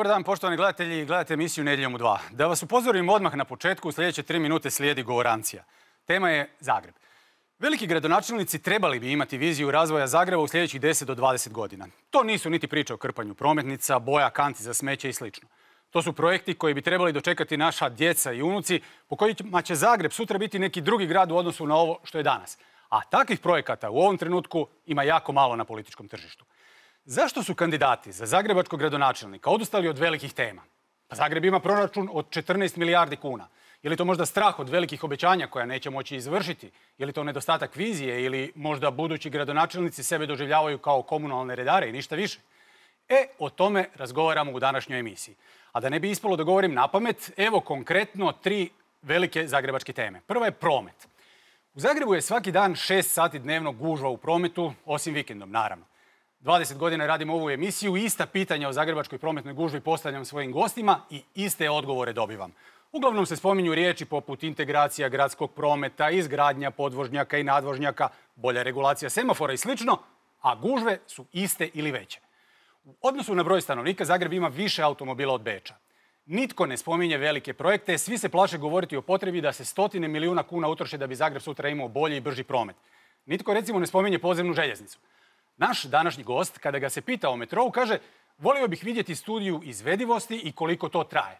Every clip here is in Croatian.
Dobar dan, poštovani gledatelji. Gledate emisiju Nedjeljom u dva. Da vas upozorim odmah na početku, u sljedeće tri minute slijedi govorancija. Tema je Zagreb. Veliki gradonačelnici trebali bi imati viziju razvoja Zagreba u sljedećih 10 do 20 godina. To nisu niti priče o krpanju prometnica, boja kanti za smeće i slično. To su projekti koji bi trebali dočekati naša djeca i unuci, po kojima će Zagreb sutra biti neki drugi grad u odnosu na ovo što je danas. A takvih projekata u ovom trenutku ima jako malo na političkom tržištu. Zašto su kandidati za zagrebačkog gradonačelnika odustali od velikih tema? Pa Zagreb ima proračun od 14 milijardi kuna. Je li to možda strah od velikih obećanja koja neće moći izvršiti? Je li to nedostatak vizije ili možda budući gradonačelnici sebe doživljavaju kao komunalne redare i ništa više? E, o tome razgovaramo u današnjoj emisiji. A da ne bi ispalo da govorim na pamet, evo konkretno tri velike zagrebačke teme. Prva je promet. U Zagrebu je svaki dan 6 sati dnevno gužva u prometu, osim vikendom, naravno. 20 godina radim ovu emisiju, ista pitanja o zagrebačkoj prometnoj gužvi postavljam svojim gostima i iste odgovore dobivam. Uglavnom se spominju riječi poput integracija gradskog prometa, izgradnja podvožnjaka i nadvožnjaka, bolja regulacija semafora i slično, a gužve su iste ili veće. U odnosu na broj stanovnika Zagreb ima više automobila od Beča. Nitko ne spominje velike projekte, svi se plaše govoriti o potrebi da se stotine milijuna kuna utroše da bi Zagreb sutra imao bolji i brži promet. Nitko recimo ne spominje podzemnu željeznicu. Naš današnji gost, kada ga se pita o metrou, kaže volio bih vidjeti studiju izvedivosti i koliko to traje.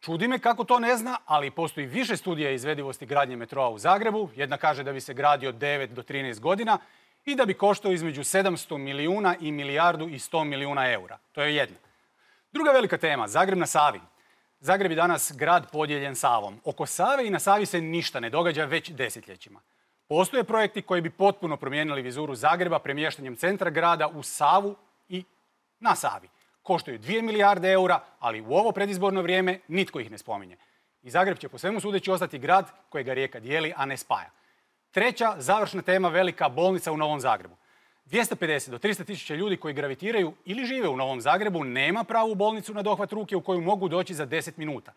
Čudi me kako to ne zna, ali postoji više studija izvedivosti gradnje metroa u Zagrebu. Jedna kaže da bi se gradio 9 do 13 godina i da bi koštao između 700 milijuna i milijardu i 100 milijuna eura. To je jedna. Druga velika tema, Zagreb na Savi. Zagreb je danas grad podijeljen Savom. Oko Save i na Savi se ništa ne događa već desetljećima. Postoje projekti koji bi potpuno promijenili vizuru Zagreba premještanjem centra grada u Savu i na Savi. Koštaju 2 milijarde eura, ali u ovo predizborno vrijeme nitko ih ne spominje. I Zagreb će po svemu sudeći ostati grad kojega rijeka dijeli, a ne spaja. Treća, završna tema, velika bolnica u Novom Zagrebu. 250 do 300 tisuća ljudi koji gravitiraju ili žive u Novom Zagrebu nema pravu bolnicu na dohvat ruke u koju mogu doći za 10 minuta.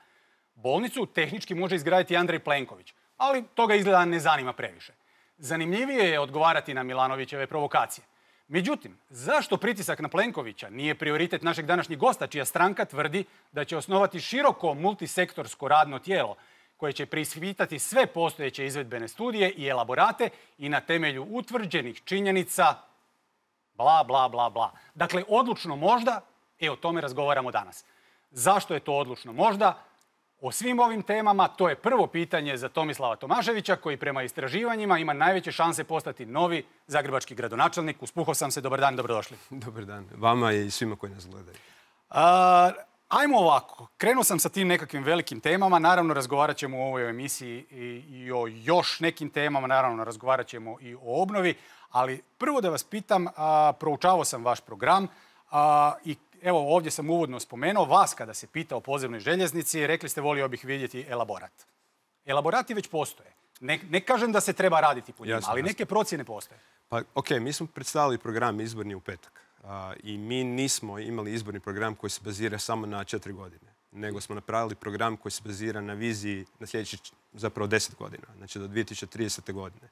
Bolnicu tehnički može izgraditi Andrej Plenković, ali toga izgleda ne zanima previše. Zanimljivije je odgovarati na Milanovićeve provokacije. Međutim, zašto pritisak na Plenkovića nije prioritet našeg današnjeg gosta, čija stranka tvrdi da će osnovati široko multisektorsko radno tijelo koje će prisvitati sve postojeće izvedbene studije i elaborate i na temelju utvrđenih činjenica bla, bla, bla, bla. Dakle, odlučno možda, e o tome razgovaramo danas. Zašto je to odlučno možda? O svim ovim temama to je prvo pitanje za Tomislava Tomaševića koji prema istraživanjima ima najveće šanse postati novi zagrebački gradonačelnik. Uspuhao sam se, dobar dan, dobrodošli. Dobar dan, vama i svima koji nas gledaju. ajmo ovako, krenuo sam sa tim nekakvim velikim temama, naravno razgovarat ćemo u ovoj emisiji i, o još nekim temama, naravno razgovarat ćemo i o obnovi, ali prvo da vas pitam, proučavao sam vaš program i evo ovdje sam uvodno spomenuo, vas kada se pita o podzemnoj željeznici, rekli ste volio bih vidjeti elaborat. Elaborati već postoje. Ne, kažem da se treba raditi po njima, ali neke procjene postoje. Pa, ok, mi smo predstavili program izborni u petak. I mi nismo imali izborni program koji se bazira samo na četiri godine. Nego smo napravili program koji se bazira na viziji na sljedećih zapravo deset godina. Znači do 2030. godine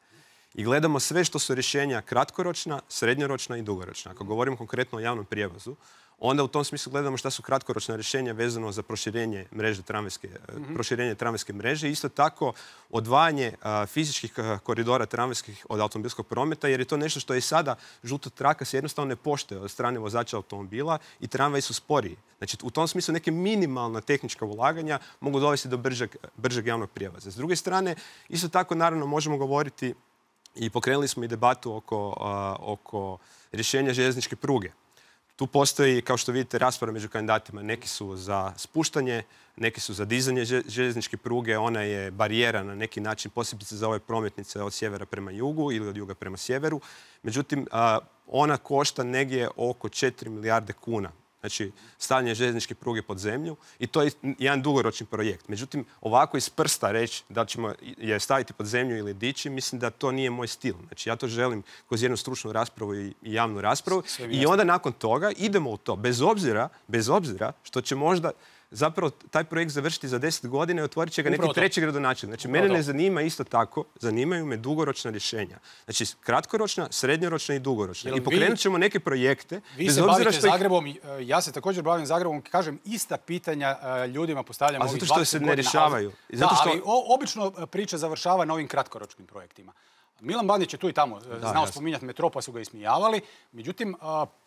i gledamo sve što su rješenja kratkoročna, srednjoročna i dugoročna. Ako govorimo konkretno o javnom prijevozu, onda u tom smislu gledamo šta su kratkoročna rješenja vezano za proširenje mreže tramvajske, mm proširenje tramvajske mreže. Isto tako odvajanje fizičkih koridora tramvajskih od automobilskog prometa, jer je to nešto što je sada žuta traka se jednostavno ne poštuje od strane vozača automobila i tramvaji su sporiji. Znači, u tom smislu neke minimalna tehnička ulaganja mogu dovesti do bržeg, bržeg javnog prijevoza. S druge strane, isto tako naravno možemo govoriti i pokrenuli smo i debatu oko, oko rješenja željezničke pruge. Tu postoji, kao što vidite, rasprava među kandidatima. Neki su za spuštanje, neki su za dizanje željezničke pruge. Ona je barijera na neki način, posebice za ove prometnice od sjevera prema jugu ili od juga prema sjeveru. Međutim, ona košta negdje oko 4 milijarde kuna znači stavljanje željezničke pruge pod zemlju i to je jedan dugoročni projekt. Međutim, ovako iz prsta reći da ćemo je staviti pod zemlju ili dići, mislim da to nije moj stil. Znači ja to želim kroz jednu stručnu raspravu i javnu raspravu i onda nakon toga idemo u to, bez obzira, bez obzira što će možda zapravo taj projekt završiti za 10 godina i otvorit će ga neki to. treći gradonačelnik. Znači, Upravo mene ne zanima isto tako, zanimaju me dugoročna rješenja. Znači, kratkoročna, srednjoročna i dugoročna. Jel I pokrenut ćemo neke projekte, Vi bez se obzira bavite što Zagrebom, e, ja se također bavim Zagrebom, kažem ista pitanja e, ljudima postavljam A ovih zato što 20 se ne rješavaju. zato da, što- ali o- obično e, priča završava na ovim kratkoročnim projektima. Milan Bandić je tu i tamo e, znao jasno. spominjati metro pa su ga ismijavali. Međutim,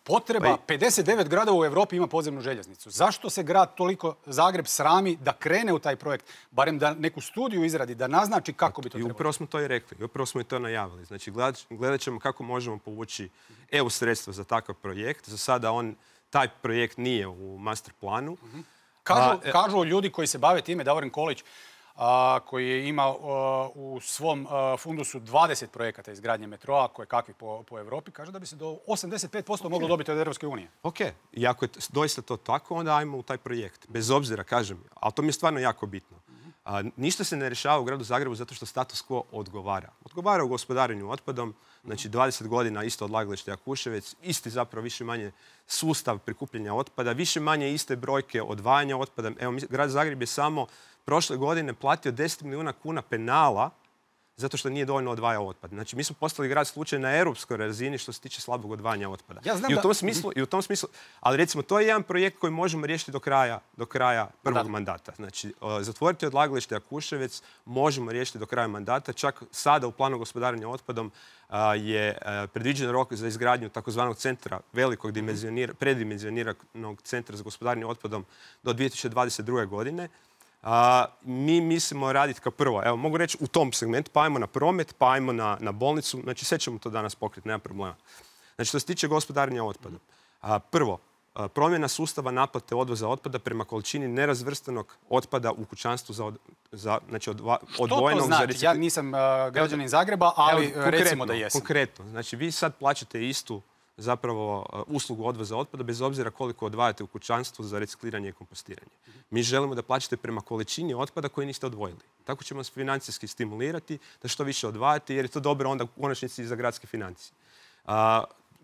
potreba, Pa 59 gradova u Europi ima podzemnu željeznicu. Zašto se grad toliko, Zagreb, srami da krene u taj projekt? Barem da neku studiju izradi, da naznači kako bi to I trebalo. upravo smo to i rekli, i upravo smo i to najavili. Znači, gledat, ćemo kako možemo povući EU sredstva za takav projekt. Za sada on, taj projekt nije u master planu. Kažu, A, e- kažu ljudi koji se bave time, Davorin Kolić, koji je imao u svom fundusu 20 projekata izgradnje metroa, koje kakvi po, po Europi, kaže da bi se do 85% moglo dobiti od Europske unije. Ok, i ako je doista to tako, onda ajmo u taj projekt. Bez obzira, kažem, ali to mi je stvarno jako bitno. A, ništa se ne rješava u gradu Zagrebu zato što status quo odgovara. Odgovara u gospodarenju otpadom, znači 20 godina isto odlagalište Jakuševec, isti zapravo više manje sustav prikupljanja otpada, više manje iste brojke odvajanja otpada. Evo, grad Zagreb je samo prošle godine platio 10 milijuna kuna penala zato što nije dovoljno odvajao otpad. Znači, mi smo postali grad slučaj na europskoj razini što se tiče slabog odvajanja otpada. Ja znam I u da- tom smislu, i u tom smislu, ali recimo to je jedan projekt koji možemo riješiti do kraja, do kraja prvog Mandata. mandata. Znači, zatvoriti odlagalište Jakuševec možemo riješiti do kraja mandata. Čak sada u planu gospodarenja otpadom je predviđen rok za izgradnju takozvanog centra velikog dimenzionira, predimenzioniranog centra za gospodarenje otpadom do 2022. godine. A, mi mislimo raditi kao prvo, evo mogu reći u tom segmentu, pa ajmo na promet, pa ajmo na, na bolnicu, znači sve ćemo to danas pokriti, nema problema. Znači što se tiče gospodarenja otpadom, a, prvo, a, promjena sustava naplate odvoza otpada prema količini nerazvrstanog otpada u kućanstvu za, od- za znači odva, Što to odvojenog za znači? recikli- Ja nisam a, građanin Zagreba, ali Evo, recimo da jesam. Konkretno, znači vi sad plaćate istu zapravo uh, uslugu odvoza otpada bez obzira koliko odvajate u kućanstvu za recikliranje i kompostiranje. Mi želimo da plaćate prema količini otpada koji niste odvojili. Tako ćemo vas financijski stimulirati da što više odvajate jer je to dobro onda u konačnici i za gradske financije. A,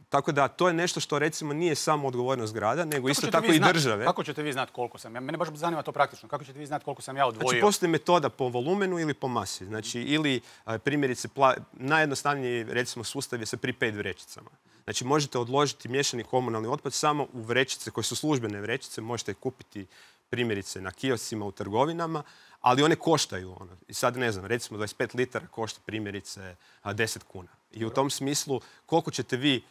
tako da to je nešto što recimo nije samo odgovornost grada, nego Kako isto tako i znat- države. Kako ćete vi znati koliko sam? ja? Mene baš zanima to praktično. Kako ćete vi znati koliko sam ja odvojio? Znači, postoji metoda po volumenu ili po masi. Znači, ili a, primjerice, najjednostavniji recimo sustav je sa prepaid vrećicama. Znači, možete odložiti miješani komunalni otpad samo u vrećice koje su službene vrećice, možete ih kupiti primjerice na kioscima u trgovinama, ali one koštaju. Ono. I sad ne znam, recimo 25 litara košta primjerice a, 10 kuna. I u tom smislu koliko ćete vi,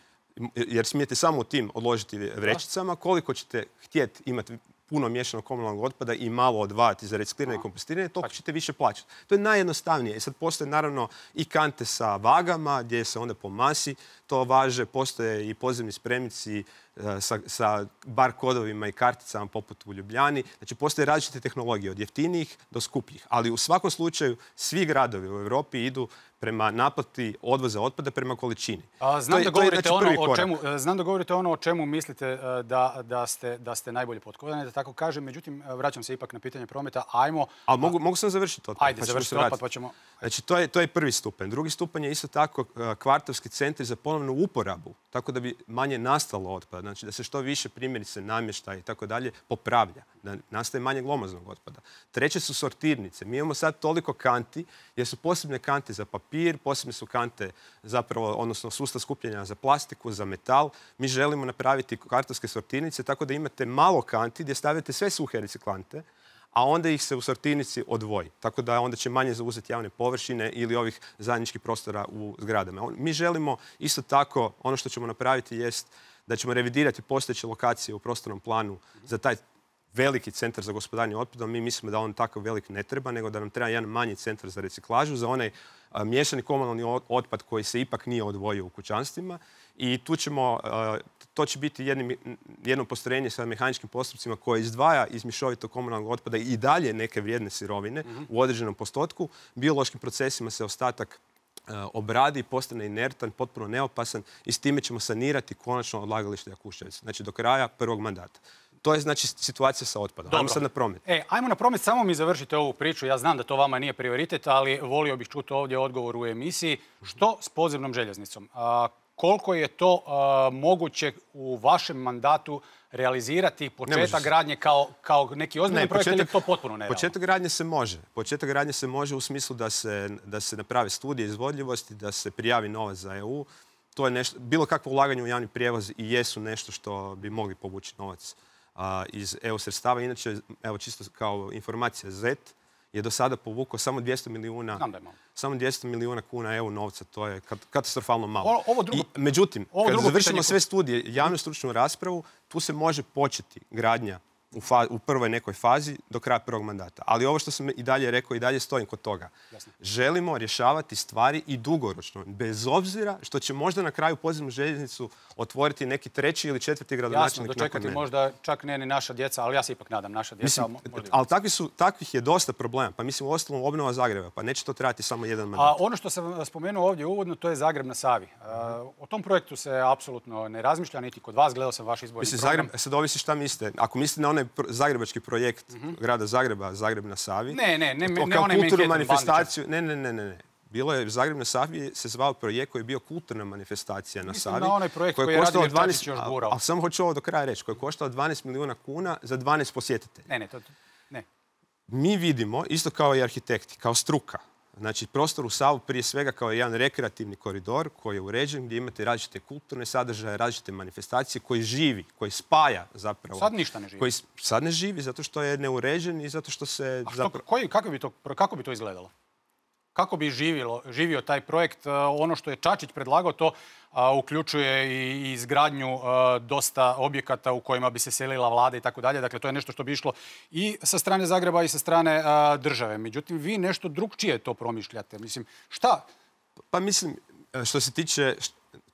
jer smijete samo u tim odložiti vrećicama, koliko ćete htjeti imati puno miješanog komunalnog otpada i malo odvajati za recikliranje i kompostiranje, toliko ćete više plaćati. To je najjednostavnije. I sad postoje naravno i kante sa vagama gdje se onda po masi to važe. Postoje i podzemni spremnici e, sa, sa bar kodovima i karticama poput u Ljubljani. Znači postoje različite tehnologije od jeftinijih do skupljih. Ali u svakom slučaju svi gradovi u Europi idu prema naplati odvoza otpada prema količini. A, znam, To je- da to je, govorite znači, ono o čemu, e, znam da govorite ono o čemu mislite e, da, da, ste, da ste najbolje potkovani, da tako kažem. Međutim, e, vraćam se ipak na pitanje prometa. Ajmo, Ali mogu, mogu sam završiti otpad. ajde, pa se otpad pa ćemo... Znači, to je, to je prvi stupanj. Drugi stupanj je isto tako uh, kvartovski centri za ponovnu uporabu, tako da bi manje nastalo otpada. Znači, da se što više primjerice namještaj i tako dalje popravlja, da nastaje manje glomaznog otpada. Treće su sortirnice. Mi imamo sad toliko kanti, jer su posebne kante za papir, posebne su kante zapravo, odnosno sustav skupljanja za plastiku, za metal. Mi želimo napraviti kartonske sortirnice tako da imate malo kanti gdje stavljate sve suhe reciklante, a onda ih se u sortirnici odvoji. Tako da onda će manje zauzeti javne površine ili ovih zajedničkih prostora u zgradama. Mi želimo isto tako, ono što ćemo napraviti jest da ćemo revidirati postojeće lokacije u prostornom planu za taj veliki centar za gospodarenje otpadom. Mi mislimo da on tako velik ne treba, nego da nam treba jedan manji centar za reciklažu, za onaj miješani komunalni otpad koji se ipak nije odvojio u kućanstvima. I tu ćemo, to će biti jedni- jedno postrojenje sa mehaničkim postupcima koje izdvaja iz mješovitog komunalnog otpada i dalje neke vrijedne sirovine u određenom postotku. Biološkim procesima se ostatak obradi, postane inertan, potpuno neopasan i s time ćemo sanirati konačno odlagalište Jakuševac. Znači do kraja prvog mandata. To je znači situacija sa otpadom. Ajmo Dobro. sad na promet. E, ajmo na promet, samo mi završite ovu priču. Ja znam da to vama nije prioritet, ali volio bih čuti ovdje odgovor u emisiji. Što s podzemnom željeznicom? A, koliko je to a, moguće u vašem mandatu realizirati početak gradnje kao, kao neki ozbiljni Ne, projekt ili to potpuno nerealno? Početak gradnje se može. Početak gradnje se može u smislu da se, da se naprave studije izvodljivosti, da se prijavi novac za EU. To je nešto, bilo kakvo ulaganje u javni prijevoz i jesu nešto što bi mogli povući novac iz EU sredstava. Inače, evo čisto kao informacija, Z je do sada povukao samo 200 milijuna samo 200 milijuna kuna EU novca, to je kat- katastrofalno malo. Ovo- ovo drugo- I, međutim, ovo kad drugo završimo pitanje- sve studije, javnu stručnu raspravu, tu se može početi gradnja u, fa- u prvoj nekoj fazi do kraja prvog mandata. Ali ovo što sam i dalje rekao i dalje stojim kod toga. Jasno. Želimo rješavati stvari i dugoročno, bez obzira što će možda na kraju podzemnu željeznicu otvoriti neki treći ili četvrti Jasno, gradonačelnik nakon dočekati možda čak ne ni naša djeca, ali ja se ipak nadam naša djeca. Mislim, ali možda takvi su, takvih je dosta problema. Pa mislim, u ostalom obnova Zagreba, pa neće to trajati samo jedan mandat. A ono što sam spomenuo ovdje uvodno, to je Zagreb na Savi. O tom projektu se apsolutno ne razmišlja, niti kod vas. Gledao sam vaš izborni Mislim, program. Zagreb, sad ovisi šta mislite. Ako mislite na onaj zagrebački projekt grada Zagreba, Zagreb na Savi. Ne, ne, ne, ne kao onaj kulturnu manifestaciju, ne, ne, ne, ne, ne. Bilo je Zagreb na Savi se zvao projekt koji je bio kulturna manifestacija na Mislim Savi. na onaj projekt koji je Radimir Čačić još gurao. Ali samo hoću ovo do kraja reći, koji je koštao 12 milijuna kuna za 12 posjetitelja. Ne, ne, to, ne. Mi vidimo, isto kao i arhitekti, kao struka, Znači, prostor u Savu prije svega kao jedan rekreativni koridor koji je uređen, gdje imate različite kulturne sadržaje, različite manifestacije, koji živi, koji spaja zapravo. Sad ništa ne živi. Koji sad ne živi zato što je neuređen i zato što se A što, zapravo... koji, kako, bi to, kako bi to izgledalo? Kako bi živjelo, živio taj projekt? E, Ono što je Čačić predlagao, to uključuje i izgradnju a, dosta objekata u kojima bi se selila vlada i tako dalje. Dakle, to je nešto što bi išlo i sa strane Zagreba i sa strane a, države. Međutim, vi nešto drugčije to promišljate. Mislim, šta? Pa mislim, što se tiče,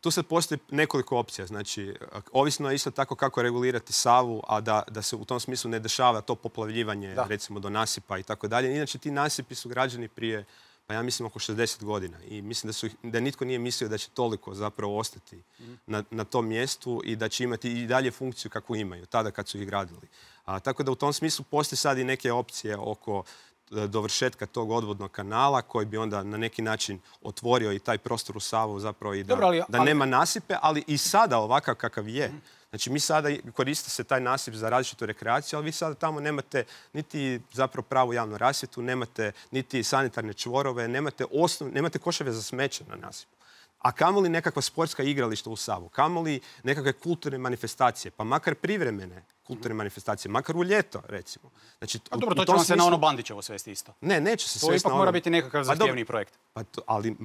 tu sad postoji nekoliko opcija. Znači, ovisno je isto tako kako regulirati Savu, a da, da se u tom smislu ne dešava to poplavljivanje, Da. recimo, do nasipa i tako dalje. Inače, ti nasipi su građani prije, pa ja mislim, oko 60 godina. I mislim da, su, da nitko nije mislio da će toliko zapravo ostati na, na tom mjestu i da će imati i dalje funkciju kakvu imaju, tada kad su ih gradili. A, tako da u tom smislu postoje sad i neke opcije oko e, dovršetka tog odvodnog kanala koji bi onda na neki način otvorio i taj prostor u Savu zapravo i da, Dobro, ali- da ali- nema nasipe, ali i sada ovakav kakav je. Znači mi sada koriste se taj nasip za različitu rekreaciju, ali vi sada tamo nemate niti zapravo pravu javnu rasvjetu, nemate niti sanitarne čvorove, nemate, osnov, nemate koševe za smeće na nasipu. A kamoli nekakva sportska igrališta u Savu, kamoli nekakve kulturne manifestacije, pa makar privremene kulturne manifestacije, makar u ljeto, recimo. Znači, A dobro, to će tom vam se na ono Bandićevo svesti isto. Ne, neće se To svesti ipak na mora ono- biti nekakav Pa dobro, zahtjevniji projekt. pa to, ali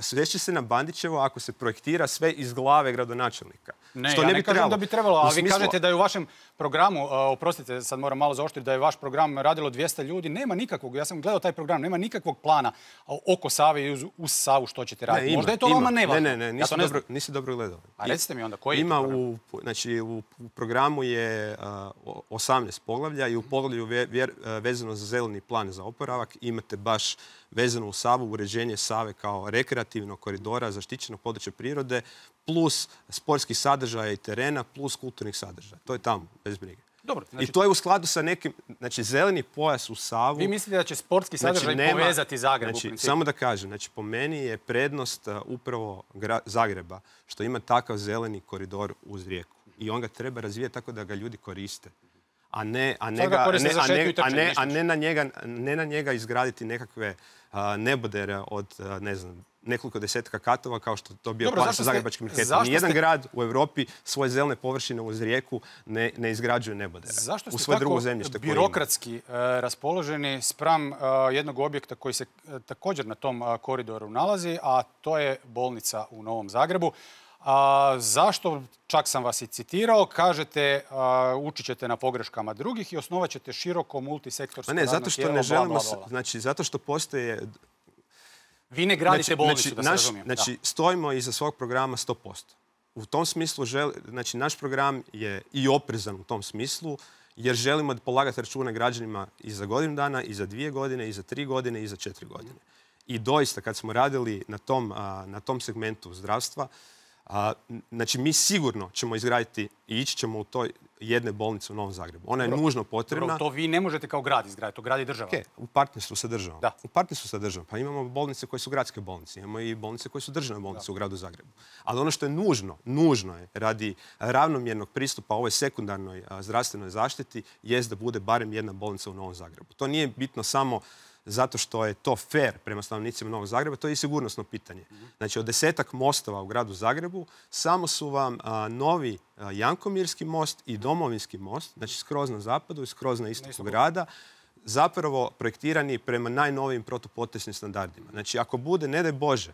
svešće se na Bandićevo ako se projektira sve iz glave gradonačelnika. Ne, Što ja ne, bi kažem trebalo. da bi trebalo, ali vi kažete da je u vašem programu, a, oprostite, sad moram malo zaoštriti, da je vaš program radilo 200 ljudi. Nema nikakvog, ja sam gledao taj program, nema nikakvog plana oko Save i uz, uz Savu što ćete raditi. Ne, ima, Možda je to ima. vama nevažno. Ne, ne, ne, ja nisi, to dobro, dobro gledao. A I- recite mi onda, koji je to Ima program? u, znači, u, programu je 18 poglavlja i u poglavlju a, vezano za zeleni plan za oporavak imate baš vezano u Savu uređenje Save kao rekreativnog koridora, zaštićenog područja prirode, plus sportskih sadržaja i terena, plus kulturnih sadržaja. To je tamo, bez brige. Dobro, znači, I to je u skladu sa nekim, znači zeleni pojas u Savu. vi mislite da će sportski sadržaj nema- povezati Zagreb u znači, principu? Samo da kažem, znači po meni je prednost uh, upravo Zagreba što ima takav zeleni koridor uz rijeku. I on ga treba razvijati tako da ga ljudi koriste. A ne, a ne, ga ne- a ne- a ne- a ne na njega, ne na njega izgraditi nekakve nebodere od, ne znam, nekoliko desetka katova kao što to bio plan sa Zagrebačkim Nijedan ste- grad u Europi svoje zelene površine uz rijeku ne, ne izgrađuje nebodere. Zašto u ste svoje tako drugo zemljište birokratski e, raspoloženi spram e, jednog objekta koji se e, također na tom koridoru nalazi, a to je bolnica u Novom Zagrebu. A, zašto, čak sam vas i citirao, kažete a, učit ćete na pogreškama drugih i osnovat ćete široko multisektorsko ne, zato što tijelo, ne želimo, bla, se- bla, bla. znači zato što postoje Vi ne gradite bolnicu, da se naš- razumijem. Znači, stojimo iza svog programa 100%. U tom smislu, žel, znači, naš program je i oprezan u tom smislu, jer želimo polagati račune građanima i za godinu dana, i za dvije godine, i za tri godine, i za četiri godine. I doista, kad smo radili na tom, a, na tom segmentu zdravstva, A, znači, mi sigurno ćemo izgraditi i ići ćemo u toj jedne bolnice u Novom Zagrebu. Ona je nužno potrebna. To vi ne možete kao grad izgraditi, to gradi država. Ok, u partnerstvu sa državom. Da. U partnerstvu sa državom. Pa imamo bolnice koje su gradske bolnice, imamo i bolnice koje su državne bolnice u gradu Zagrebu. Ali ono što je nužno, nužno je radi ravnomjernog pristupa ovoj sekundarnoj zdravstvenoj zaštiti jest da bude barem jedna bolnica u Novom Zagrebu. To nije bitno samo zato što je to fair prema stanovnicima Novog Zagreba, to je i sigurnosno pitanje. Znači, od desetak mostova u gradu Zagrebu samo su vam a, novi a, Jankomirski most i Domovinski most, znači skroz na zapadu i skroz na istoku grada, zapravo projektirani prema najnovijim protupotresnim standardima. Znači, ako bude, ne daj Bože,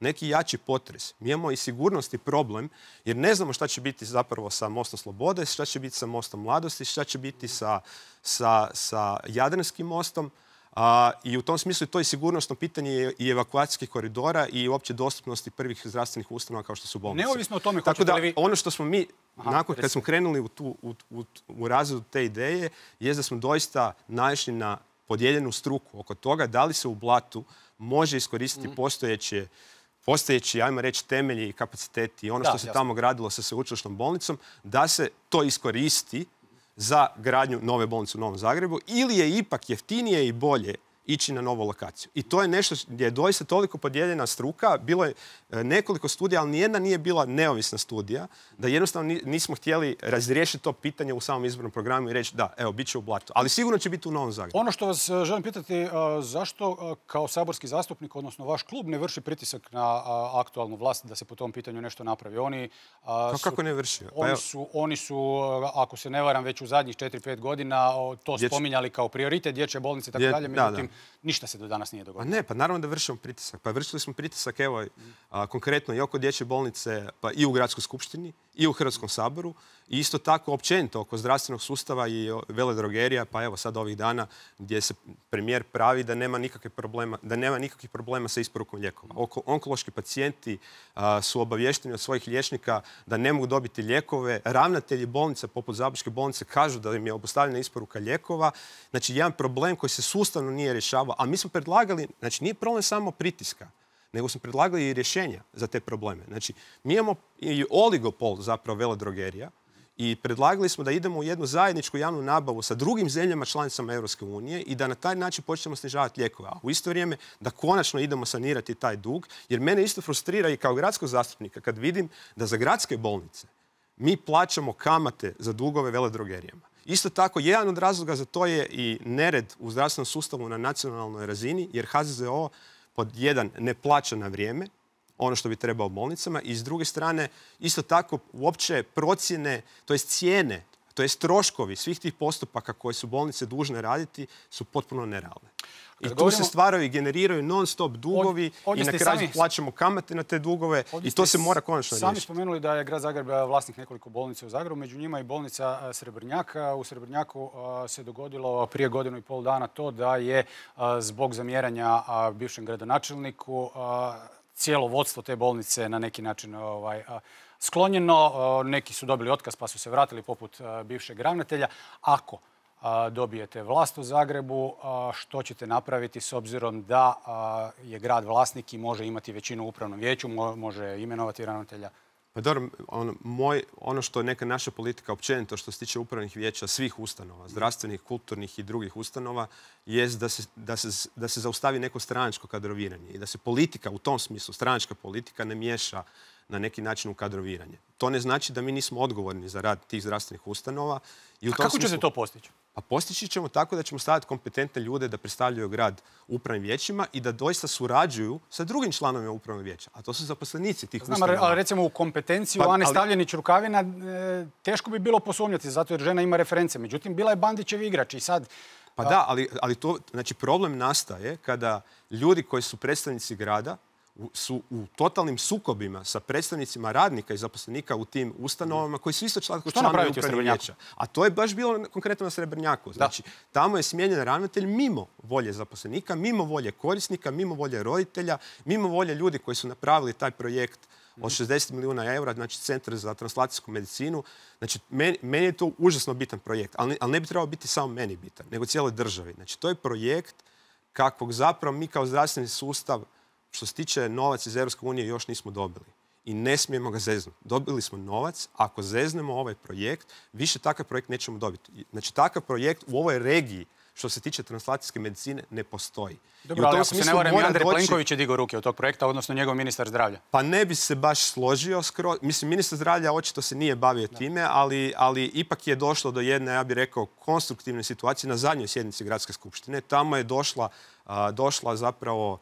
neki jači potres, mi imamo i sigurnosti problem, jer ne znamo šta će biti zapravo sa mostom Slobode, šta će biti sa mostom Mladosti, šta će biti sa, sa, sa Jadranskim mostom, a, I u tom smislu je to i sigurnosno pitanje i evakuacijskih koridora i uopće dostupnosti prvih zdravstvenih ustanova kao što su bolnice. Neovisno o tome Tako hoćete da li vi... ono što smo mi, nakon kad smo krenuli u, tu, u, u, u razredu te ideje, je da smo doista naišli na podijeljenu struku oko toga da li se u blatu može iskoristiti Mhm. postojeće postojeći, ajmo reći, temelji i kapaciteti i ono Da, što se jasno. tamo gradilo sa sveučilišnom bolnicom, da se to iskoristi za gradnju nove bolnice u Novom Zagrebu ili je ipak jeftinije i bolje ići na novu lokaciju. I to je nešto gdje je doista toliko podijeljena struka. Bilo je e, nekoliko studija, ali nijedna nije bila neovisna studija, da jednostavno ni- nismo htjeli razriješiti to pitanje u samom izbornom programu i reći da, evo, bit će u Blatu. Ali sigurno će biti u Novom Zagrebu. Ono što vas e, želim pitati, e, zašto kao saborski zastupnik, odnosno vaš klub, ne vrši pritisak na aktualnu vlast da se po tom pitanju nešto napravi? Oni, su- kako ne vršio? Pa Oni su, oni su, ako se ne varam, već u zadnjih 4-5 godina to spominjali kao prioritet, dječje bolnice i tako dalje, da, međutim, ništa se do danas nije Pa dogodilo. ne, pa naravno da vršimo pritisak. Pa vršili smo pritisak, evo, a, konkretno i oko dječje bolnice, pa i u Gradskoj skupštini, i u Hrvatskom saboru. I isto tako općenito oko zdravstvenog sustava i veledrogerija, pa evo sad ovih dana gdje se premijer pravi da nema nikakvih problema, da nema nikakvih problema sa isporukom lijekova. Oko, onkološki pacijenti a, su obavješteni od svojih liječnika da ne mogu dobiti lijekove. Ravnatelji bolnica poput Zabočke bolnice kažu da im je obustavljena isporuka lijekova. Znači, jedan problem koji se sustavno nije rješavao. A mi smo predlagali, znači nije problem samo pritiska, nego smo predlagali i rješenja za te probleme. Znači, mi imamo i oligopol zapravo veledrogerija i predlagali smo da idemo u jednu zajedničku javnu nabavu sa drugim zemljama članicama Europske unije i da na taj način počnemo snižavati lijekove. A u isto vrijeme da konačno idemo sanirati taj dug, jer mene isto frustrira i kao gradskog zastupnika kad vidim da za gradske bolnice mi plaćamo kamate za dugove veledrogerijama. Isto tako, jedan od razloga za to je i nered u zdravstvenom sustavu na nacionalnoj razini, jer HZZO pod jedan ne plaća na vrijeme, ono što bi trebao bolnicama, i s druge strane, isto tako, uopće procjene, to jest cijene, to jest troškovi svih tih postupaka koje su bolnice dužne raditi su potpuno nerealne. I Kad tu govorimo- se stvaraju i generiraju non stop dugovi ovdje i na kraju sami- plaćamo kamate na te dugove i to se mora konačno Sami riješiti. spomenuli da je grad Zagreb vlasnik nekoliko bolnica u Zagrebu, među njima i bolnica Srebrnjak. U Srebrnjaku se dogodilo prije godinu i pol dana to da je zbog zamjeranja bivšem gradonačelniku cijelo vodstvo te bolnice na neki način ovaj, sklonjeno. A, Neki su dobili otkaz pa su se vratili poput a, bivšeg ravnatelja. Ako a, dobijete vlast u Zagrebu, što ćete napraviti s obzirom da je grad vlasnik i može imati većinu u upravnom vijeću, mo- može imenovati ravnatelja? Pa dobro, ono, moj, ono što je neka naša politika općenito što se tiče upravnih vijeća svih ustanova, zdravstvenih, kulturnih i drugih ustanova, jest da se, da se, da se zaustavi neko stranačko kadroviranje i da se politika u tom smislu, stranačka politika ne miješa na neki način u kadroviranje. To ne znači da mi nismo odgovorni za rad tih zdravstvenih ustanova. I u A tom kako će se to postići? a postići ćemo tako da ćemo staviti kompetentne ljude da predstavljaju grad upravnim vijećima i da doista surađuju sa drugim članovima upravnog vijeća. A to su zaposlenici tih Znam, ali ustanova. recimo u kompetenciju Pa, Ane ali- Stavljenić Rukavina e, teško bi bilo posumnjati zato jer žena ima reference. Međutim, bila je Bandićev igrač i sad Pa da, ali, ali to, znači problem nastaje kada ljudi koji su predstavnici grada su u totalnim sukobima sa predstavnicima radnika i zaposlenika u tim ustanovama koji su isto član, članovi napraviti u upravnih Srebrnjaku? vijeća. A to je baš bilo konkretno na Srebrnjaku. Znači, tamo je smijenjen ravnatelj mimo volje zaposlenika, mimo volje korisnika, mimo volje roditelja, mimo volje ljudi koji su napravili taj projekt od 60 milijuna eura, znači Centar za translacijsku medicinu. Znači, meni, meni je to užasno bitan projekt, ali, ne- ali ne bi trebao biti samo meni bitan, nego cijeloj državi. Znači, to je projekt kakvog zapravo mi kao zdravstveni sustav, što se tiče novac iz Europske unije, još nismo dobili. i ne smijemo ga zeznuti. Dobili smo novac, ako zeznemo ovaj projekt, više takav projekt nećemo dobiti. Znači, takav projekt u ovoj regiji što se tiče translacijske medicine ne postoji. Dobro, ali ako se ne varam, Andrej Plenković je digao ruke od tog projekta, odnosno njegov ministar zdravlja. Pa ne bi se baš složio skoro. Mislim, ministar zdravlja očito se nije bavio time, ali, ali ipak je došlo do jedne, ja bih rekao, konstruktivne situacije na zadnjoj sjednici Gradske skupštine. Tamo je došla, došla zapravo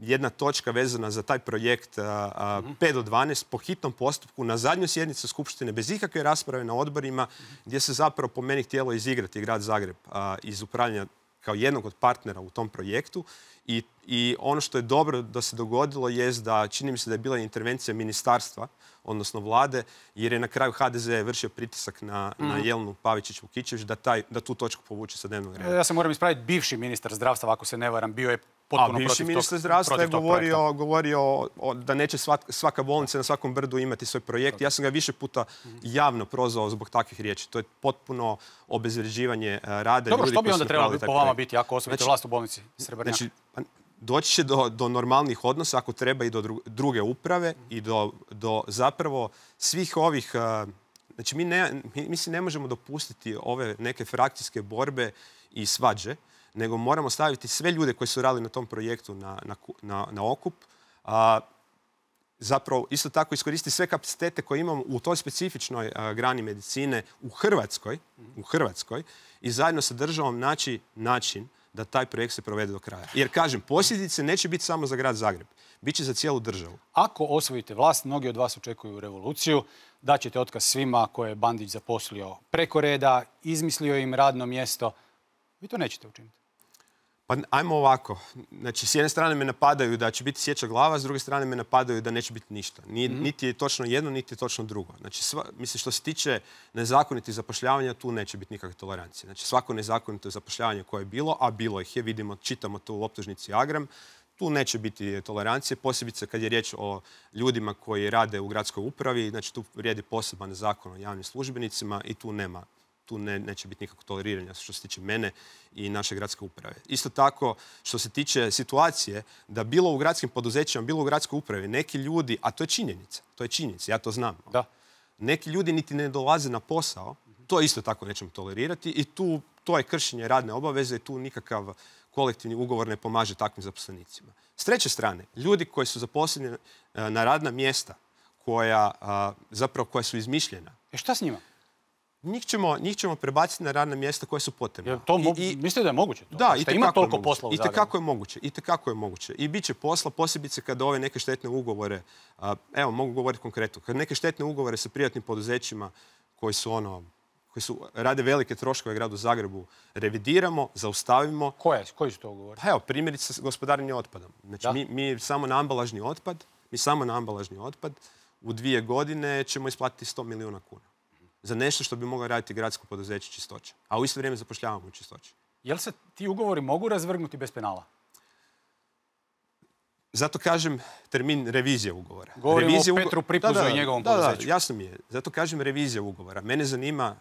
jedna točka vezana za taj projekt 5 do 12 po hitnom postupku na zadnju sjednicu Skupštine bez ikakve rasprave na odborima gdje se zapravo po meni htjelo izigrati grad Zagreb iz upravljanja kao jednog od partnera u tom projektu i, i ono što je dobro da se dogodilo jest da čini mi se da je bila intervencija ministarstva, odnosno vlade, jer je na kraju HDZ vršio pritisak na, mm. na mhm. Jelnu Pavičić Vukićević da, taj, da tu točku povuče sa dnevnog reda. Ja se moram ispraviti, bivši ministar zdravstva, ako se ne varam, bio je potpuno A bivši ministar zdravstva je govorio, govorio da neće svaka bolnica na svakom brdu imati svoj projekt. Ja sam ga više puta javno prozvao zbog takvih riječi. To je potpuno obezvređivanje e, rada. Dobro, što bi onda trebalo po vama biti ako osvojite znači, vlast u bolnici Srebrnjaka? Znači, pa, doći će do, do normalnih odnosa ako treba i do druge uprave i do, do zapravo svih ovih... E, znači, mi, ne, mi, mi ne možemo dopustiti ove neke frakcijske borbe i svađe nego moramo staviti sve ljude koji su radili na tom projektu na, na, na okup. A, zapravo isto tako iskoristiti sve kapacitete koje imamo u toj specifičnoj grani medicine u Hrvatskoj, u Hrvatskoj i zajedno sa državom naći način da taj projekt se provede do kraja. Jer kažem, posljedice neće biti samo za grad Zagreb, bit će za cijelu državu. Ako osvojite vlast, mnogi od vas očekuju revoluciju, daćete otkaz svima koje je Bandić zaposlio preko reda, izmislio im radno mjesto. Vi to nećete učiniti. Pa ajmo ovako. Znači, s jedne strane me napadaju da će biti sjeća glava, s druge strane me napadaju da neće biti ništa. Mhm. Niti je točno jedno, niti je točno drugo. Znači, mislim, što se tiče nezakonitih zapošljavanja, tu neće biti nikakve tolerancije. Znači, svako nezakonito zapošljavanje koje je bilo, a bilo ih je, vidimo, čitamo to u optužnici Agram, tu neće biti tolerancije, posebice kad je riječ o ljudima koji rade u gradskoj upravi, znači tu vrijedi poseban zakon o javnim službenicima i tu nema tu ne, neće biti nikakvog toleriranja što se tiče mene i naše gradske uprave. Isto tako, što se tiče situacije da bilo u gradskim poduzećima, bilo u gradskoj upravi, neki ljudi, a to je činjenica, to je činjenica, ja to znam. Da. Neki ljudi niti ne dolaze na posao, to isto tako nećemo tolerirati i tu to je kršenje radne obaveze i tu nikakav kolektivni ugovor ne pomaže takvim zaposlenicima. S treće strane, ljudi koji su zaposleni e, na radna mjesta koja, zapravo koja su izmišljena. E šta s njima? Njih ćemo, njih ćemo prebaciti na radna mjesta koja su potrebna. to I, mislite da je moguće to? Da, i ima toliko posla u I tekako je moguće. I tekako je moguće. I bit će posla, posebice kada ove neke štetne ugovore, evo mogu govoriti konkretno, kad neke štetne ugovore sa privatnim poduzećima koji su ono, koji su, rade velike troškove gradu Zagrebu, revidiramo, zaustavimo. Koje, koji su to ugovori? Pa evo, primjerice gospodarenje otpadom. Znači, mi, mi samo na ambalažni otpad, mi samo na ambalažni otpad u dvije godine ćemo isplatiti 100 milijuna kuna za nešto što bi moglo raditi gradsko poduzeće čistoće. A u isto vrijeme zapošljavamo u čistoći. Jel se ti ugovori mogu razvrgnuti bez penala? Zato kažem termin revizija ugovora. Govorimo o Petru Pripuzu i njegovom poduzeću. Da, jasno mi je. Zato kažem revizija ugovora. Mene zanima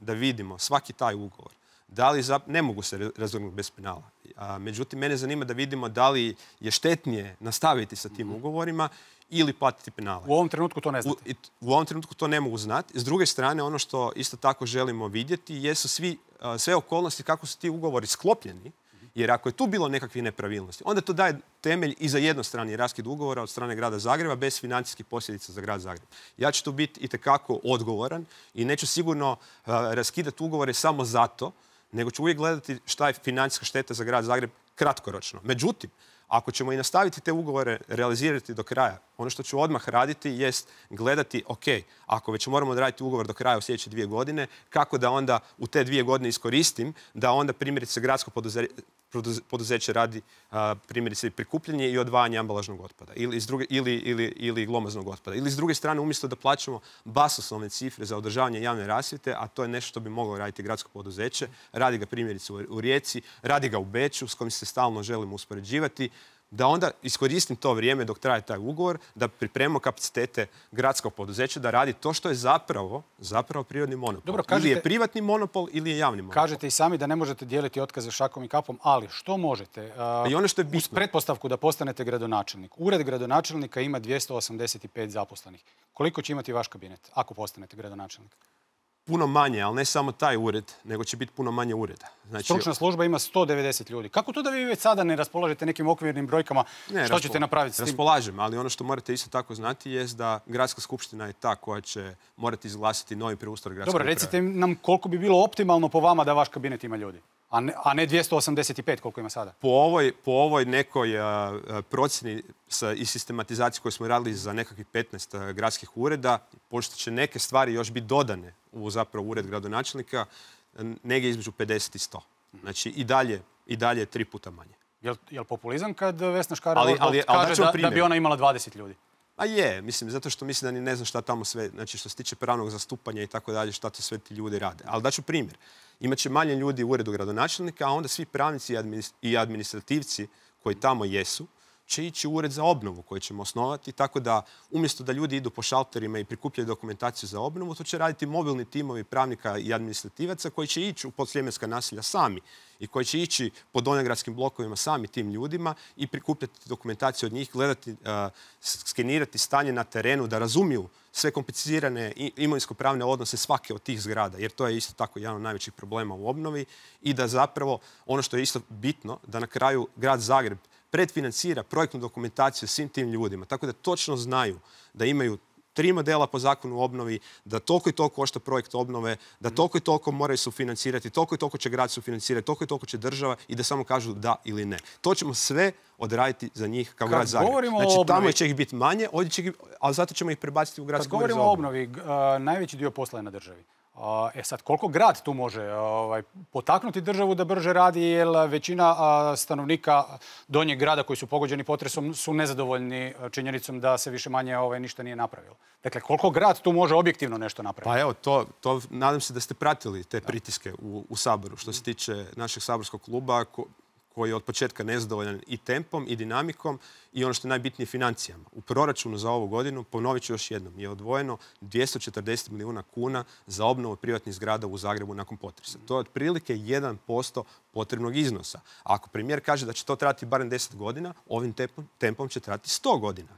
da vidimo svaki taj ugovor. Da li ne mogu se razvrgnuti bez penala. međutim, mene zanima da vidimo da li je štetnije nastaviti sa tim mhm. ugovorima ili platiti penale. U ovom trenutku to ne znate? U, ovom trenutku to ne mogu znati. S druge strane, ono što isto tako želimo vidjeti jesu svi, sve okolnosti kako su ti ugovori sklopljeni. Jer ako je tu bilo nekakvih nepravilnosti, onda to daje temelj i za jednostrani raskid ugovora od strane grada Zagreba bez financijskih posljedica za grad Zagreb. Ja ću tu biti itekako odgovoran i neću sigurno raskidati ugovore samo zato, nego ću uvijek gledati šta je financijska šteta za grad Zagreb kratkoročno. Međutim, ako ćemo i nastaviti te ugovore realizirati do kraja, ono što ću odmah raditi jest gledati, ok, ako već moramo odraditi ugovor do kraja u sljedeće dvije godine, kako da onda u te dvije godine iskoristim, da onda primjerice gradsko poduzeće radi primjerice prikupljanje i odvajanje ambalažnog otpada ili, druge, ili, ili, ili glomaznog otpada. Ili s druge strane, umjesto da plaćamo basoslovne cifre za održavanje javne rasvjete, a to je nešto što bi moglo raditi gradsko poduzeće, radi ga primjerice u Rijeci, radi ga u Beću s kojim se stalno želimo uspoređivati, da onda iskoristim to vrijeme dok traje taj ugovor, da pripremimo kapacitete gradskog poduzeća da radi to što je zapravo, zapravo prirodni monopol. Dobro, Ili kažete- je privatni monopol ili je javni monopol. Kažete i sami da ne možete dijeliti otkaze šakom i kapom, ali što možete? A, I ono što je Uz bitno, pretpostavku da postanete gradonačelnik. Ured gradonačelnika ima 285 zaposlenih. Koliko će imati vaš kabinet ako postanete gradonačelnik? Puno manje, ali ne samo taj ured, nego će biti puno manje ureda. Znači, Stručna služba ima 190 ljudi. Kako to da vi već sada ne raspolažete nekim okvirnim brojkama? Ne, što ćete napraviti s tim? Raspolažem, ali ono što morate isto tako znati je da gradska skupština je ta koja će morati izglasati novi preustroj gradske Dobro, uprave. recite nam koliko bi bilo optimalno po vama da vaš kabinet ima ljudi, a ne, a ne 285 koliko ima sada. Po ovoj, po ovoj nekoj a, procjeni sa, i sistematizaciji koju smo radili za nekakvih 15 a, gradskih ureda, pošto će neke stvari još biti dodane u zapravo ured gradonačelnika, negdje između 50 i 100. Znači i dalje, i dalje je tri puta manje. Jel, jel populizam kad Vesna Ali- kaže da, bi ona imala 20 ljudi? A je, mislim, zato što mislim da ni ne znam šta tamo sve, znači što se tiče pravnog zastupanja i tako dalje, šta to sve ti ljudi rade. Ali daću primjer. Imaće manje ljudi u uredu gradonačelnika, a onda svi pravnici i adminis- i administrativci koji tamo jesu, će ići u ured za obnovu koji ćemo osnovati, tako da umjesto da ljudi idu po šalterima i prikupljaju dokumentaciju za obnovu, to će raditi mobilni timovi pravnika i administrativaca koji će ići u podsljemenska naselja sami i koji će ići po donjogradskim blokovima sami tim ljudima i prikupljati dokumentaciju od njih, gledati, skenirati stanje na terenu, da razumiju sve komplicirane imovinsko-pravne odnose svake od tih zgrada, jer to je isto tako jedan od najvećih problema u obnovi i da zapravo ono što je isto bitno, da na kraju grad Zagreb predfinancira projektnu dokumentaciju svim tim ljudima, tako da točno znaju da imaju tri modela po zakonu o obnovi, da toliko i toliko košta projekt obnove, da toliko i toliko moraju sufinancirati, toliko i toliko će grad sufinancirati, toliko i toliko će država i da samo kažu da ili ne. To ćemo sve odraditi za njih kao Kad grad Zagreb. govorimo Znači tamo će ih biti manje, ovdje će ih, ali zato ćemo ih prebaciti u Kad gradski ured govorimo o obnovi, najveći dio posla je na državi. E sad, koliko grad tu može ovaj, potaknuti državu da brže radi, jer većina stanovnika donjeg grada koji su pogođeni potresom su nezadovoljni a, činjenicom da se više manje ovaj, ništa nije napravilo. Dakle, koliko grad tu može objektivno nešto napraviti? Pa evo, to, nadam se da ste pratili te pritiske u, u Saboru što se tiče našeg saborskog kluba koji je od početka nezadovoljan i tempom i dinamikom i ono što je najbitnije financijama. U proračunu za ovu godinu, ponovit ću još jednom, je odvojeno 240 milijuna kuna za obnovu privatnih zgrada u Zagrebu nakon potresa. To je otprilike 1% potrebnog iznosa. Ako premijer kaže da će to trati barem 10 godina, ovim tempom, će trati 100 godina.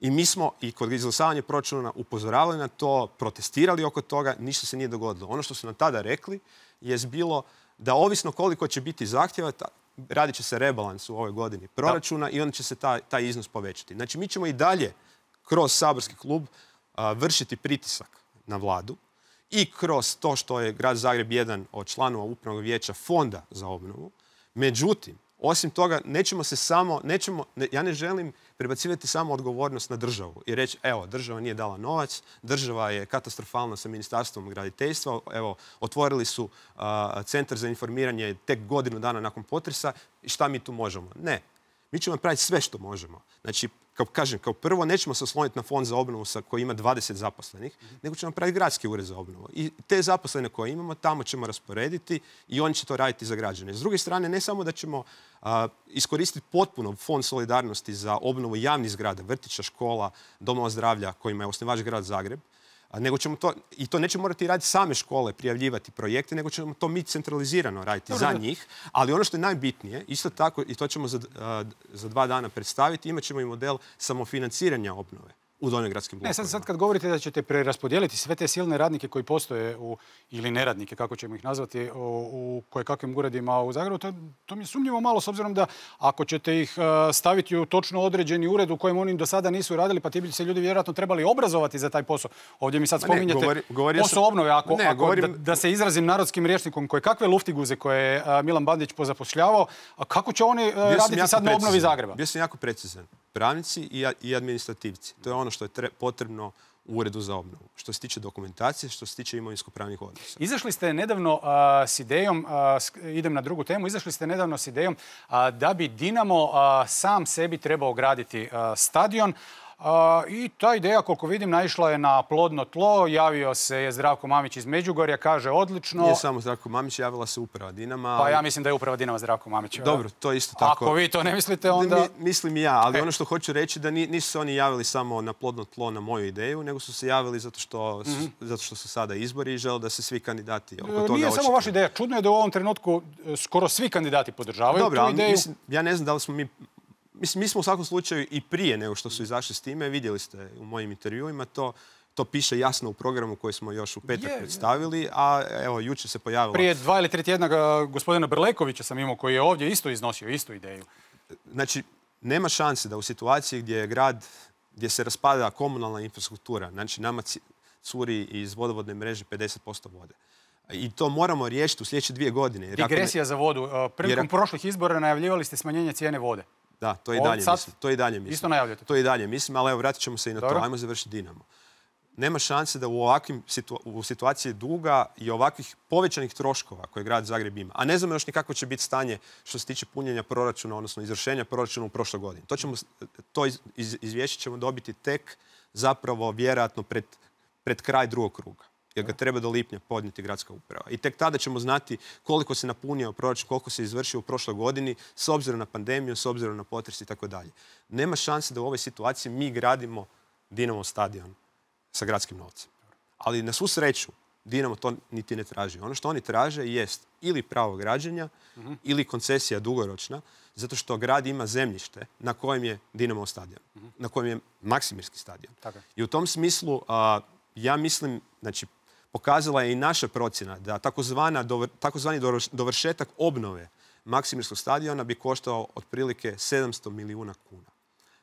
I mi smo i kod izglasavanja proračuna upozoravali na to, protestirali oko toga, ništa se nije dogodilo. Ono što su nam tada rekli je bilo da ovisno koliko će biti zahtjeva, radit će se rebalans u ovoj godini proračuna i onda će se taj, taj iznos povećati. Znači mi ćemo i dalje kroz saborski klub a, vršiti pritisak na vladu i kroz to što je grad Zagreb jedan od članova upravnog vijeća fonda za obnovu. Međutim, osim toga, nećemo se samo, nećemo, ne- ja ne želim prebacivati samo odgovornost na državu i reći, evo, država nije dala novac, država je katastrofalna sa ministarstvom graditeljstva, evo, otvorili su a, centar za informiranje tek godinu dana nakon potresa i šta mi tu možemo? Ne. Mi ćemo napraviti sve što možemo. Znači, kao kažem, kao prvo nećemo se osloniti na fond za obnovu sa, koji ima 20 zaposlenih, nego ćemo napraviti gradski ured za obnovu. I te zaposlene koje imamo, tamo ćemo rasporediti i oni će to raditi za građane. S druge strane, ne samo da ćemo a, iskoristiti potpuno fond solidarnosti za obnovu javnih zgrada, vrtića, škola, domova zdravlja kojima je osnivač grad Zagreb, nego ćemo to, i to neće morati raditi same škole, prijavljivati projekte, nego ćemo to mi centralizirano raditi za njih. Ali ono što je najbitnije, isto tako, i to ćemo za, za dva dana predstaviti, imat ćemo i model samofinanciranja obnove u donjogradskim Ne, blokovima. sad, sad kad govorite da ćete preraspodijeliti sve te silne radnike koji postoje u, ili neradnike, kako ćemo ih nazvati, u, u kojekakvim uredima u Zagrebu, to, to mi je sumnjivo malo s obzirom da ako ćete ih uh, staviti u točno određeni ured u kojem oni do sada nisu radili, pa ti bi se ljudi vjerojatno trebali obrazovati za taj posao. Ovdje mi sad Ma ne, spominjete govori- govorio posao sam- obnove. Ako, Ne, ako govorim- da, da se izrazim narodskim rječnikom koje kakve luftiguze koje je Milan Bandić pozapošljavao, a kako će oni sam raditi sad na obnovi. Zagreba? Bio sam jako precizan. Pravnici i, administrativci. To je ono što je tre- potrebno u uredu za obnovu. Što se tiče dokumentacije, što se tiče imovinsko-pravnih odnosa. Izašli ste nedavno s idejom, idem na drugu temu, izašli ste nedavno s idejom da bi Dinamo sam sebi trebao graditi stadion. I ta ideja, koliko vidim, naišla je na plodno tlo. Javio se je Zdravko Mamić iz Međugorja, kaže odlično. Nije samo Zdravko Mamić, javila se uprava Dinama. Pa ja mislim da je uprava Dinama Zdravko Mamić. Dobro, to isto tako. Ako vi to ne mislite, onda... mislim i ja, ali e. ono što hoću reći da nisu se oni javili samo na plodno tlo na moju ideju, nego su se javili zato što, mhm. zato što su sada izbori i žele da se svi kandidati oko toga Nije samo vaša ideja. Čudno je da u ovom trenutku e, skoro svi kandidati podržavaju Dobro, tu ideju. Mislim, ja ne znam da li smo mi Mislim, mi smo u svakom slučaju i prije nego što su izašli s time, vidjeli ste u mojim intervjuima to, to piše jasno u programu koji smo još u petak predstavili, a evo, jučer se pojavilo... Prije dva ili tri tjedna gospodina Brlekovića sam imao koji je ovdje isto iznosio istu ideju. Znači, nema šanse da u situaciji gdje je grad, gdje se raspada komunalna infrastruktura, znači nama curi iz vodovodne mreže 50% vode. I to moramo riješiti u sljedeće dvije godine. Digresija za vodu. Prilikom prošlih izbora najavljivali ste smanjenje cijene vode. Da, to i dalje mislim. To i dalje mislim. Isto najavljate. To i dalje mislim, ali evo vratit ćemo se i na to. Ajmo završiti Dinamo. Nema šanse da u ovakvim u situaciji duga i ovakvih povećanih troškova koje grad Zagreb ima, a ne znamo još ni kakvo će biti stanje što se tiče punjenja proračuna, odnosno izvršenja proračuna u prošloj godini. To, ćemo, to izvješće ćemo dobiti tek zapravo vjerojatno pred, pred kraj drugog kruga jer ga treba do lipnja podnijeti gradska uprava. I tek tada ćemo znati koliko se napunio proračun, koliko se izvršio u prošloj godini, s obzirom na pandemiju, s obzirom na potres i tako dalje. Nema šanse da u ovoj situaciji mi gradimo Dinamo stadion sa gradskim novcem. Ali na svu sreću, Dinamo to niti ne traži. Ono što oni traže jest ili pravo građenja mhm. ili koncesija dugoročna, zato što grad ima zemljište na kojem je Dinamo stadion, mhm. na kojem je Maksimirski stadion. I u tom smislu ja mislim, znači pokazala je i naša procjena da takozvani dovršetak obnove Maksimirskog stadiona bi koštao otprilike 700 milijuna kuna.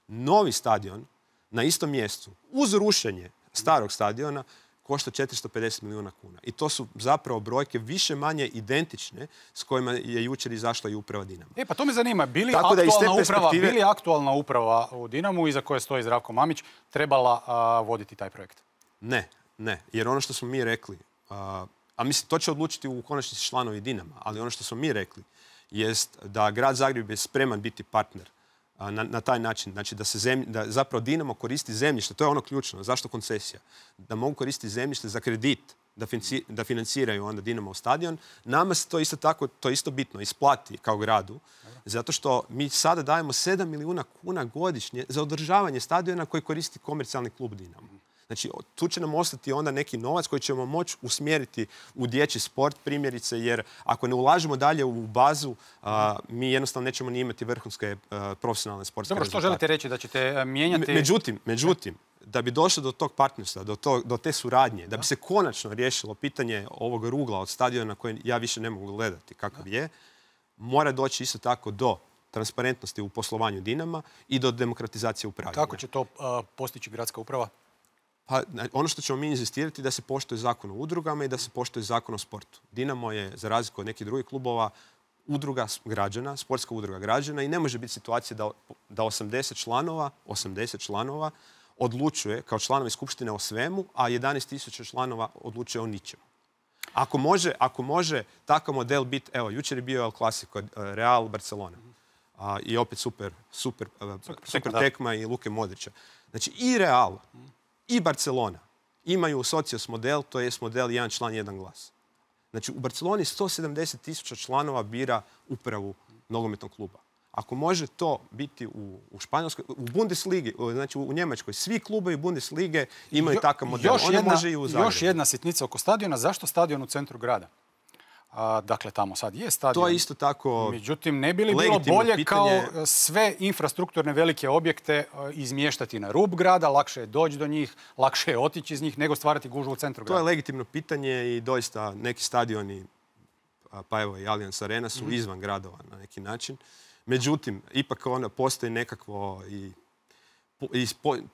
Novi stadion na istom mjestu uz rušenje starog stadiona košta 450 milijuna kuna. I to su zapravo brojke više manje identične s kojima je jučer izašla i uprava Dinamo. E pa to me zanima, bili aktualna, uprava, bili aktualna uprava u Dinamu iza koje stoji Zdravko Mamić trebala voditi taj projekt? Ne, ne, jer ono što smo mi rekli, a, mislim to će odlučiti u konačnici članovi Dinama, ali ono što smo mi rekli jest da grad Zagreb je spreman biti partner na, taj način. Znači da, se da zapravo Dinamo koristi zemljište, to je ono ključno. Zašto koncesija? Da mogu koristiti zemljište za kredit, da, da financiraju onda Dinamo stadion. Nama se to isto tako, to isto bitno, isplati kao gradu. Zato što mi sada dajemo 7 milijuna kuna godišnje za održavanje stadiona koji koristi komercijalni klub Dinamo. Znači, tu će nam ostati onda neki novac koji ćemo moći usmjeriti u dječji sport, primjerice, jer ako ne ulažemo dalje u bazu, mi jednostavno nećemo ni imati vrhunske profesionalne sportske Dobro, što želite reći, da ćete mijenjati... Međutim, međutim, da bi došlo do tog partnerstva, do, do te suradnje, da bi se konačno riješilo pitanje ovog rugla od stadiona koje ja više ne mogu gledati kakav je, mora doći isto tako do transparentnosti u poslovanju Dinama i do demokratizacije upravljanja. Kako će to postići gradska uprava? Pa, ono što ćemo mi inzistirati da se poštuje zakon o udrugama i da se poštuje zakon o sportu. Dinamo je, za razliku od nekih drugih klubova, udruga građana, sportska udruga građana i ne može biti situacija da, da 80 članova, 80 članova odlučuje kao članovi skupštine o svemu, a 11.000 članova odlučuje o ničemu. Ako može, ako može takav model biti, evo, jučer je bio El Clasico, eh, Real Barcelona. I opet super, super, eh, super, tekma i Luke Modrića. Znači i Real i Barcelona imaju socios model, to je model jedan član, jedan glas. Znači u Barceloni 170 tisuća članova bira upravu nogometnog kluba. Ako može to biti u, u Španjolskoj, u Bundesligi, znači u Njemačkoj, svi klubovi Bundeslige imaju takav model. Još jedna, može i u Još jedna sitnica oko stadiona. Zašto stadion u centru grada? Dakle, tamo sad je stadion. To je isto tako Međutim, ne bi li bilo bolje kao sve infrastrukturne velike objekte e, izmještati na rub grada, lakše je doći do njih, lakše je otići iz njih, nego stvarati gužu u centru grada? To je legitimno pitanje i doista neki stadioni, pa evo i Allianz Arena, su mhm. izvan gradova na neki način. Međutim, ipak ono, postoji nekakvo i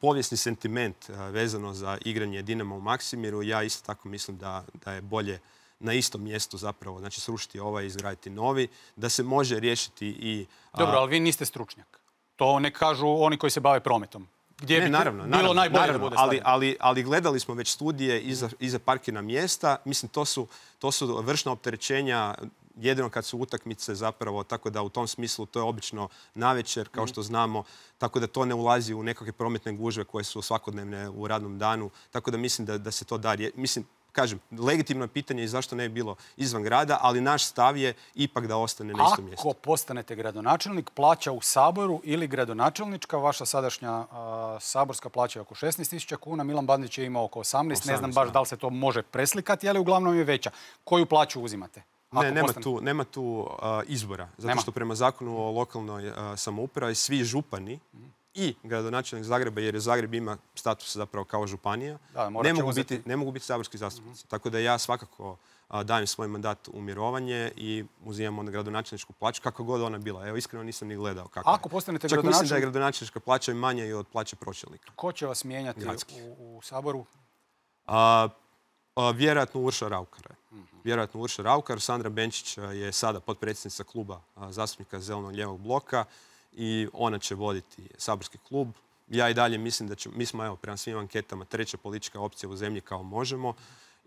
povijesni sentiment vezano za igranje Dinama u Maksimiru. Ja isto tako mislim da, da je bolje na istom mjestu zapravo, znači srušiti ovaj i izgraditi novi, da se može riješiti i... Dobro, ali vi niste stručnjak. To ne kažu oni koji se bave prometom. Gdje bi naravno, bilo najbolje da bude ali, ali, ali, gledali smo već studije iza, iza parkina mjesta. Mislim, to su, to su vršna opterećenja jedino kad su utakmice zapravo, tako da u tom smislu to je obično navečer, kao što znamo, tako da to ne ulazi u nekakve prometne gužve koje su svakodnevne u radnom danu, tako da mislim da, da se to da, mislim, kažem, legitimno je pitanje i zašto ne bi bilo izvan grada, ali naš stav je ipak da ostane na istom mjestu. Ako postanete gradonačelnik, plaća u Saboru ili gradonačelnička, vaša sadašnja saborska plaća je oko 16.000 kuna, Milan Bandić je imao oko 18, ne znam baš da li se to može preslikati, ali uglavnom je veća. Koju plaću uzimate? ne, nema tu, nema tu izbora. Zato što prema zakonu o lokalnoj samoupravi svi župani i gradonačelnik Zagreba, jer je Zagreb ima status zapravo kao županija, ne, mogu biti, ne mogu biti saborski zastupnici. Tako da ja svakako dajem svoj mandat u mirovanje i uzimam onda gradonačelničku plaću, kako god ona bila. Evo, iskreno nisam ni gledao kako Ako postanete Čak mislim da je gradonačelnička plaća i manja i od plaće pročelnika. Ko će vas mijenjati u, Saboru? vjerojatno Urša Raukar. Mhm. Vjerojatno Urša Raukar. Sandra Benčić je sada potpredsjednica kluba zastupnika Zelenog-ljevog bloka i ona će voditi saborski klub. Ja i dalje mislim da ćemo, mi smo evo prema svim anketama treća politička opcija u zemlji kao možemo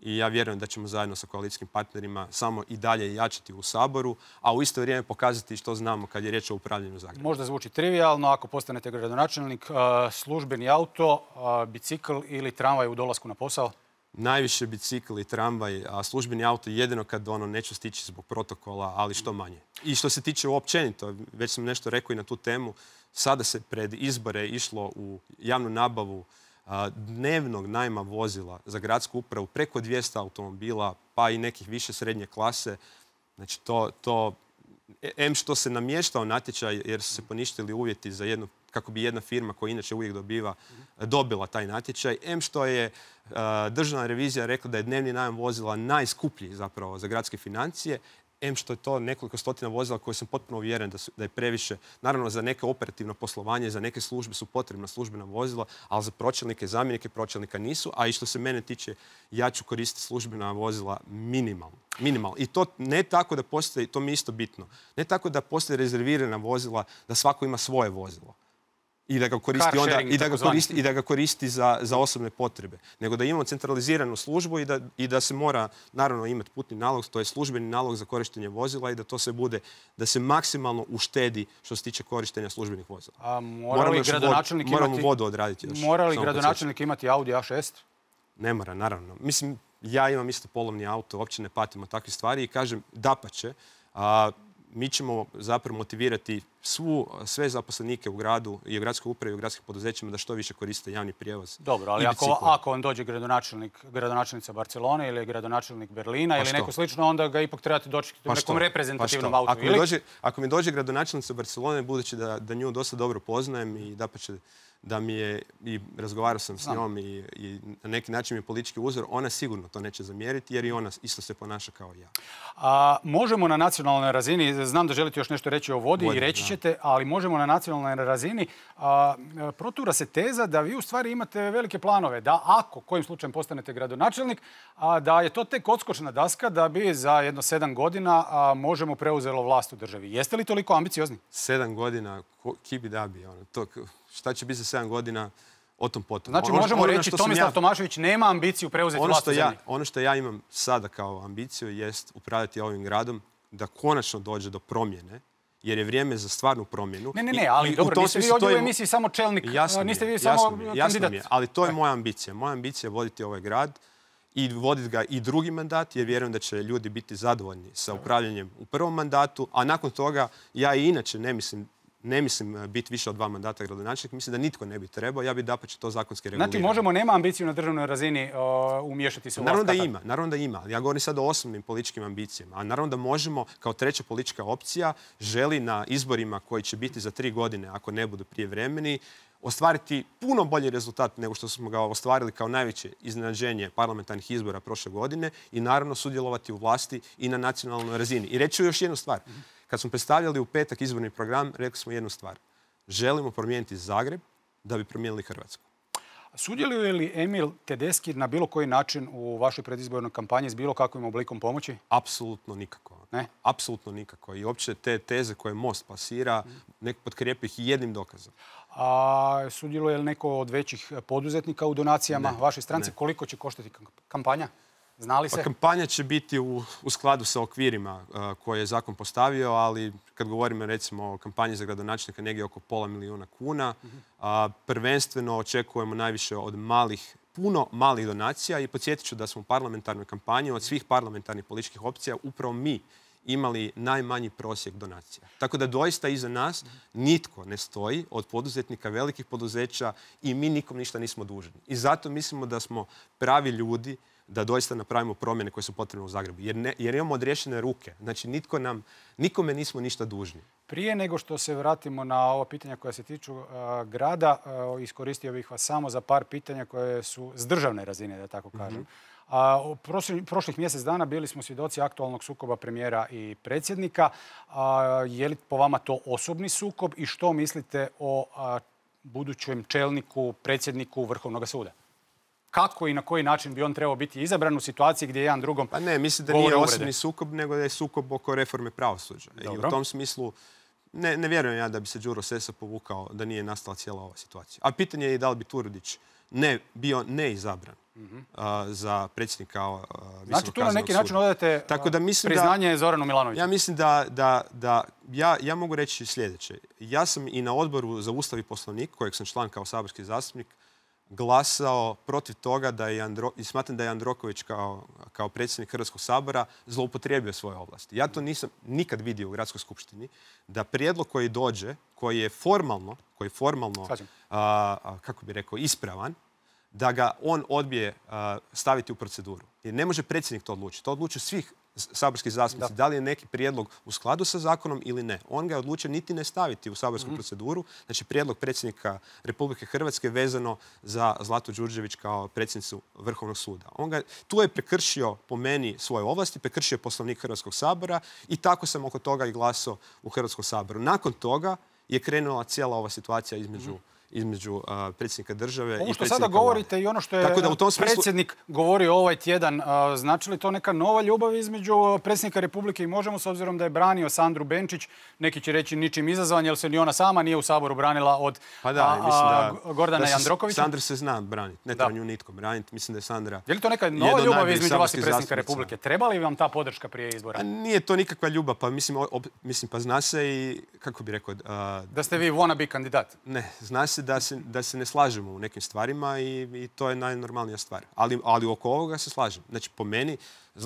i ja vjerujem da ćemo zajedno sa koalicijskim partnerima samo i dalje jačati u Saboru, a u isto vrijeme pokazati što znamo kad je riječ o upravljanju Zagreba. Možda zvuči trivialno, ako postanete gradonačelnik, službeni auto, bicikl ili tramvaj u dolasku na posao? Najviše bicikl i tramvaj, a službeni auto jedino kad ono neću stići zbog protokola, ali što manje. I što se tiče uopćenito, već sam nešto rekao i na tu temu, sada se pred izbore išlo u javnu nabavu dnevnog najma vozila za gradsku upravu preko 200 automobila, pa i nekih više srednje klase. Znači to, to M što se namještao natječaj jer su se poništili uvjeti za jednu kako bi jedna firma koja inače uvijek dobiva, dobila taj natječaj. M što je državna revizija rekla da je dnevni najam vozila najskuplji zapravo za gradske financije. M što je to nekoliko stotina vozila koje sam potpuno uvjeren da, je previše. Naravno, za neke operativno poslovanje, za neke službe su potrebna službena vozila, ali za pročelnike, zamjenike pročelnika nisu. A i što se mene tiče, ja ću koristiti službena vozila minimalno. Minimalno. I to ne tako da postoji, to mi je isto bitno, ne tako da postoji rezervirana vozila, da svako ima svoje vozilo i da ga koristi onda i da ga koristi, i da ga koristi za, za osobne potrebe. Nego da imamo centraliziranu službu i da, i da se mora naravno imati putni nalog, to je službeni nalog za korištenje vozila i da to se bude, da se maksimalno uštedi što se tiče korištenja službenih vozila. A mora li gradonačelnik imati... Moramo vodu odraditi još. Mora li gradonačelnik imati Audi A6? Ne mora, naravno. Mislim, ja imam isto polovni auto, uopće ne patimo takve stvari i kažem, dapače, a, mi ćemo zapravo motivirati svu, sve zaposlenike u gradu i u gradskoj upravi i u gradskim poduzećima da što više koriste javni prijevoz. Dobro, ali ako, ako on dođe gradonačelnik, gradonačelnica Barcelone ili gradonačelnik Berlina pa ili neko slično, onda ga ipak trebate doći u pa nekom reprezentativnom pa autu. Ako, mi dođe, ako mi dođe gradonačelnica Barcelone, budući da, da nju dosta dobro poznajem i da pa će da mi je, i razgovarao sam s njom i, na neki način mi je politički uzor, ona sigurno to neće zamjeriti jer i ona isto se ponaša kao ja. A, možemo na nacionalnoj razini, znam da želite još nešto reći o vodi, i reći ćete, ali možemo na nacionalnoj razini, a, protura se teza da vi u stvari imate velike planove, da ako kojim slučajem postanete gradonačelnik, a, da je to tek odskočna daska da bi za jedno sedam godina možemo preuzelo vlast u državi. Jeste li toliko ambiciozni? Sedam godina, kibi da bi, ono, to, šta će biti za 7 godina, o tom potom. Znači ono možemo ono reći Tomislav Tomašević nema ambiciju preuzeti ono vlast ja, Ono što ja imam sada kao ambiciju jest upravljati ovim gradom da konačno dođe do promjene jer je vrijeme za stvarnu promjenu. Ne, ne, ne, ali dobro, niste vi ovdje u emisiji samo čelnik, niste vi samo kandidat. Jasno mi je, ali to je moja ambicija. Moja ambicija je voditi ovaj grad i voditi ga i drugi mandat, jer vjerujem da će ljudi biti zadovoljni sa upravljanjem u prvom mandatu, a nakon toga ja i inače ne mislim ne mislim eh, biti više od dva mandata gradonačelnik. Mislim da nitko ne bi trebao. Ja bi da će to zakonski regulirati. Znači možemo, nema ambiciju na državnoj razini umješati se u Naravno da ima, naravno da ima. Ja govorim sad o osobnim političkim ambicijama. A naravno da možemo, kao treća politička opcija, želi na izborima koji će biti za tri godine, ako ne budu prije vremeni, ostvariti puno bolji rezultat nego što smo ga ostvarili kao najveće iznenađenje parlamentarnih izbora prošle godine i naravno sudjelovati u vlasti i na nacionalnoj razini. I reći ću još jednu stvar. Kad smo predstavljali u petak izborni program, rekli smo jednu stvar. Želimo promijeniti Zagreb da bi promijenili Hrvatsku. Sudjeluje li Emil Tedeski na bilo koji način u vašoj predizbornoj kampanji s bilo kakvim oblikom pomoći? Apsolutno nikako. Ne? Apsolutno nikako. I uopće te teze koje Most pasira, nek potkrijepi ih jednim dokazom. A sudjeluje li neko od većih poduzetnika u donacijama vaše strance? Koliko će koštati kampanja? Znali Pa se? kampanja će biti u, u skladu sa okvirima uh, koje je zakon postavio, ali kad govorimo recimo o kampanji za gradonačelnika negdje oko pola milijuna kuna, a prvenstveno očekujemo najviše od malih puno malih donacija i podsjetit ću da smo u parlamentarnoj kampanji od svih parlamentarnih političkih opcija upravo mi imali najmanji prosjek donacija. Tako da doista iza nas nitko ne stoji od poduzetnika, velikih poduzeća i mi nikom ništa nismo dužni. I zato mislimo da smo pravi ljudi da doista napravimo promjene koje su potrebne u Zagrebu. Jer, ne, jer imamo odriješene ruke. Znači, nitko nam, nikome nismo ništa dužni. Prije nego što se vratimo na ova pitanja koja se tiču uh, grada, uh, iskoristio bih vas samo za par pitanja koje su s državne razine, da tako kažem. A, u prošli- prošlih mjesec dana bili smo svjedoci aktualnog sukoba premijera i predsjednika. A, je li po vama to osobni sukob i što mislite o a, budućem čelniku, predsjedniku Vrhovnog suda? Kako i na koji način bi on trebao biti izabran u situaciji gdje jedan drugom Pa ne, mislim da nije osobni sukob, nego da je sukob oko reforme pravosuđa. I u tom smislu ne, ne vjerujem ja da bi se Đuro Sesa povukao da nije nastala cijela ova situacija. A pitanje je i da li bi Turudić ne, bio neizabran a, za predsjednika a, Znači tu na neki način odajete Tako da mislim da- priznanje Zoranu Milanoviću. Ja mislim da, da, da ja, ja mogu reći sljedeće. Ja sam i na odboru za Ustav i Poslovnik, kojeg sam član kao saborski zastupnik, glasao protiv toga da je Andro, i smatram da je Androković kao, kao predsjednik Hrvatskog sabora zloupotrijebio svoje ovlasti. Ja to nisam nikad vidio u Gradskoj skupštini, da prijedlog koji dođe, koji je formalno, koji je formalno, a, a, kako bi rekao, ispravan, da ga on odbije a, staviti u proceduru. Jer ne može predsjednik to odlučiti. To odlučuju svih saborski zastupnici. Da. li je neki prijedlog u skladu sa zakonom ili ne. On ga je odlučio niti ne staviti u saborsku Mhm. proceduru. Znači prijedlog predsjednika Republike Hrvatske vezano za Zlatu Đurđević kao predsjednicu Vrhovnog suda. On ga, tu je prekršio po meni svoje ovlasti, prekršio poslovnik Hrvatskog sabora i tako sam oko toga i glasao u Hrvatskom saboru. Nakon toga je krenula cijela ova situacija između između a, predsjednika države Ovo što sada govorite i ono što je Tako da u tom smislu- predsjednik govorio ovaj tjedan, a, znači li to neka nova ljubav između predsjednika Republike i Možemo, s obzirom da je branio Sandru Benčić, neki će reći ničim izazvan, jer se ni ona sama nije u Saboru branila od Pa da, a, i mislim da, a, Gordana da Jandrokovića. Sandra se zna braniti, ne treba nju nitko braniti. Mislim da je Sandra... Je li to neka nova ljubav između vas i predsjednika. Republike? Treba li vam ta podrška prije izbora? A nije to nikakva ljubav, pa mislim, op- mislim pa zna se i, kako bi rekao, Da ste vi wannabe kandidat? ne, zna se da, se da se ne slažemo u nekim stvarima i, i to je najnormalnija stvar. Ali, ali oko ovoga se slažem. Znači, po meni,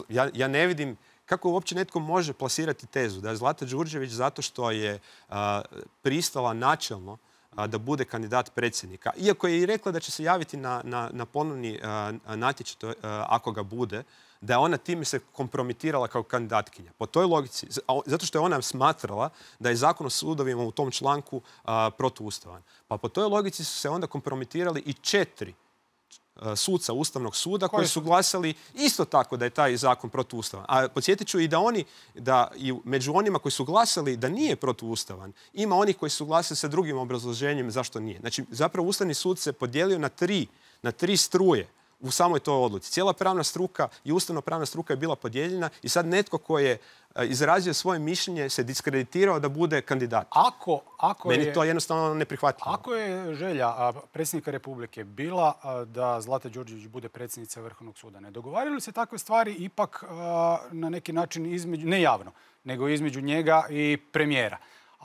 ja, ja ne vidim kako uopće netko može plasirati tezu da je Zlata Đurđević zato što je pristala načelno da bude kandidat predsjednika. Iako je i rekla da će se javiti na, na, na ponovni a, natječaj ako ga bude, da je ona time se kompromitirala kao kandidatkinja. Po toj logici, zato što je ona smatrala da je zakon o sudovima u tom članku a, protuustavan. Pa po toj logici su se onda kompromitirali i četiri a, suca Ustavnog suda koji su glasali isto tako da je taj zakon protuustavan. A podsjetit ću i da oni, da i među onima koji su glasali da nije protuustavan, ima onih koji su glasali sa drugim obrazloženjem zašto nije. Znači, zapravo Ustavni sud se podijelio na tri, na tri struje u samoj toj odluci. Cijela pravna struka i ustavno pravna struka je bila podijeljena i sad netko ko je a, izrazio svoje mišljenje se diskreditirao da bude kandidat. Ako, ako Meni je... to jednostavno neprihvatljivo. Ako je želja predsjednika Republike bila da Zlata Đurđević bude predsjednica Vrhovnog suda, ne dogovaraju se takve stvari ipak na neki način između, ne javno, nego između njega i premijera?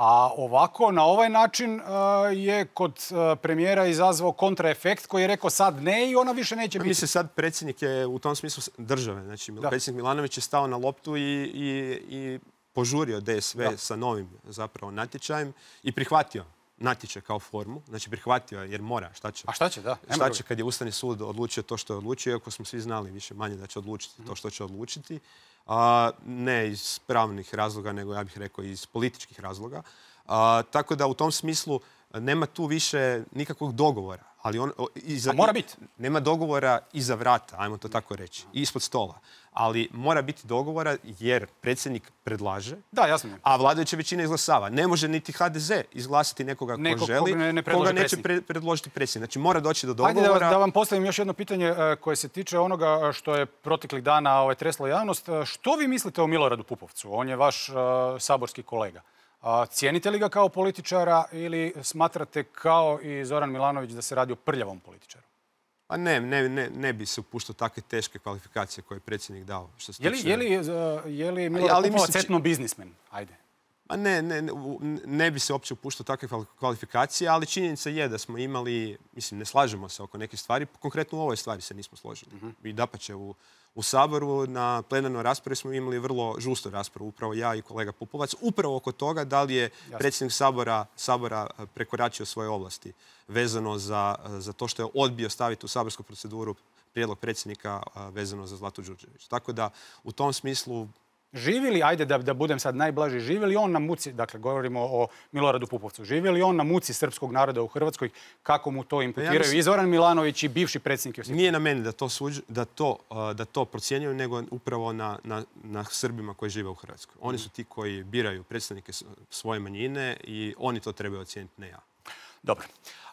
A ovako, na ovaj način a, je kod a, premijera izazvao kontraefekt koji je rekao sad ne i ona više neće biti. Mislim, sad predsjednik je u tom smislu države. Znači, predsjednik Milanović je stao na loptu i, i, i požurio DSV sa novim zapravo natječajem i prihvatio natječaj kao formu. Znači, prihvatio je jer mora. Šta će? A šta će, da? Šta će kad je Ustavni sud odlučio to što je odlučio, iako smo svi znali više manje da će odlučiti to što će odlučiti. A, ne iz pravnih razloga, nego ja bih rekao iz političkih razloga. A, tako da u tom smislu nema tu više nikakvog dogovora. Ali on, o, iza, A mora biti. Nema dogovora iza vrata, ajmo to tako reći, ispod stola. Ali mora biti dogovora jer predsjednik predlaže, Da, jasno a vladajuća većina izglasava. Ne može niti HDZ izglasati nekoga ko Nekog želi, kog ne- koga neće predsjednik. pre- predložiti predsjednik. Znači mora doći do Ajde dogovora. da, da vam postavim još jedno pitanje e, koje se tiče onoga što je proteklih dana ovaj, treslo javnost. E, Što vi mislite o Miloradu Pupovcu? On je vaš e, saborski kolega. Cijenite li ga kao političara ili smatrate kao i Zoran Milanović da se radi o prljavom političaru? Pa ne, ne, ne, ne bi se upuštao takve teške kvalifikacije koje je predsjednik dao. Što Je li, je li, je li Milorad Pupovac etno biznismen? Ajde. Pa ne, ne, ne, bi se uopće upuštao takve kval- kvalifikacije, ali činjenica je da smo imali, mislim, ne slažemo se oko nekih stvari, konkretno u ovoj stvari se nismo složili. I dapače, u, u Saboru na plenarnoj raspravi smo imali vrlo žustu raspravu, upravo ja i kolega Pupovac, upravo oko toga da li je predsjednik Sabora, Sabora eh, prekoračio svoje ovlasti vezano za, eh, za to što je odbio staviti u saborsku proceduru prijedlog predsjednika eh, vezano za Zlatu Đurđević. Tako da u tom smislu Živi li, ajde da, da budem sad najblaži, živi li on na muci, dakle govorimo o Miloradu Pupovcu, živi li on na muci srpskog naroda u Hrvatskoj, kako mu to imputiraju mislim- i Zoran Milanović i bivši predsjednik Josip Nije na meni da to, suđ, da to, uh, da to procjenjuju, nego upravo na, na, na Srbima koji žive u Hrvatskoj. Oni su ti koji biraju predstavnike s- svoje manjine i oni to trebaju ocijeniti, ne ja. Dobro.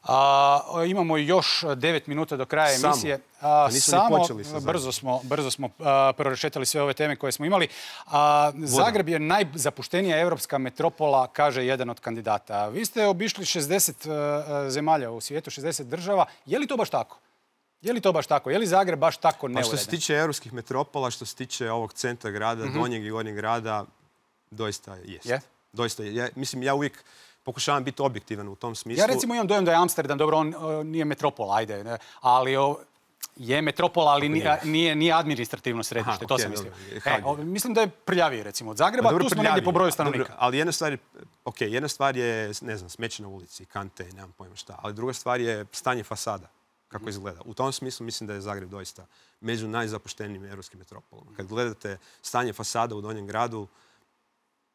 A, imamo još 9 minuta do kraja Samo. emisije. Pa nismo ni počeli sa Zagrebom. brzo smo, brzo smo a, prorešetali sve ove teme koje smo imali. A, Zagreb je najzapuštenija europska metropola, kaže jedan od kandidata. Vi ste obišli 60 a, zemalja u svijetu, 60 država. Je li to baš tako? Je li to baš tako? Je li Zagreb baš tako Pa neuredan? što se tiče europskih metropola, što se tiče ovog centra grada, donjeg i gornjeg grada, doista jest. Je? Doista je. Ja, mislim, ja uvijek pokušavam biti objektivan u tom smislu. Ja recimo imam dojam da je Amsterdam, dobro, on nije metropola, ajde, ne, ali o, je metropola, ali nije, nije, nije administrativno središte, Aha, to sam mislio. E, o, mislim da je prljaviji recimo od Zagreba, dobro, tu smo negdje po broju stanovnika. dobro, ali jedna stvar je, ok, jedna stvar je, ne znam, smeće na ulici, kante, nemam pojma šta, ali druga stvar je stanje fasada, kako Mhm. izgleda. U tom smislu mislim da je Zagreb doista među najzapuštenijim europskim metropolama. Kad gledate stanje fasada u Donjem gradu,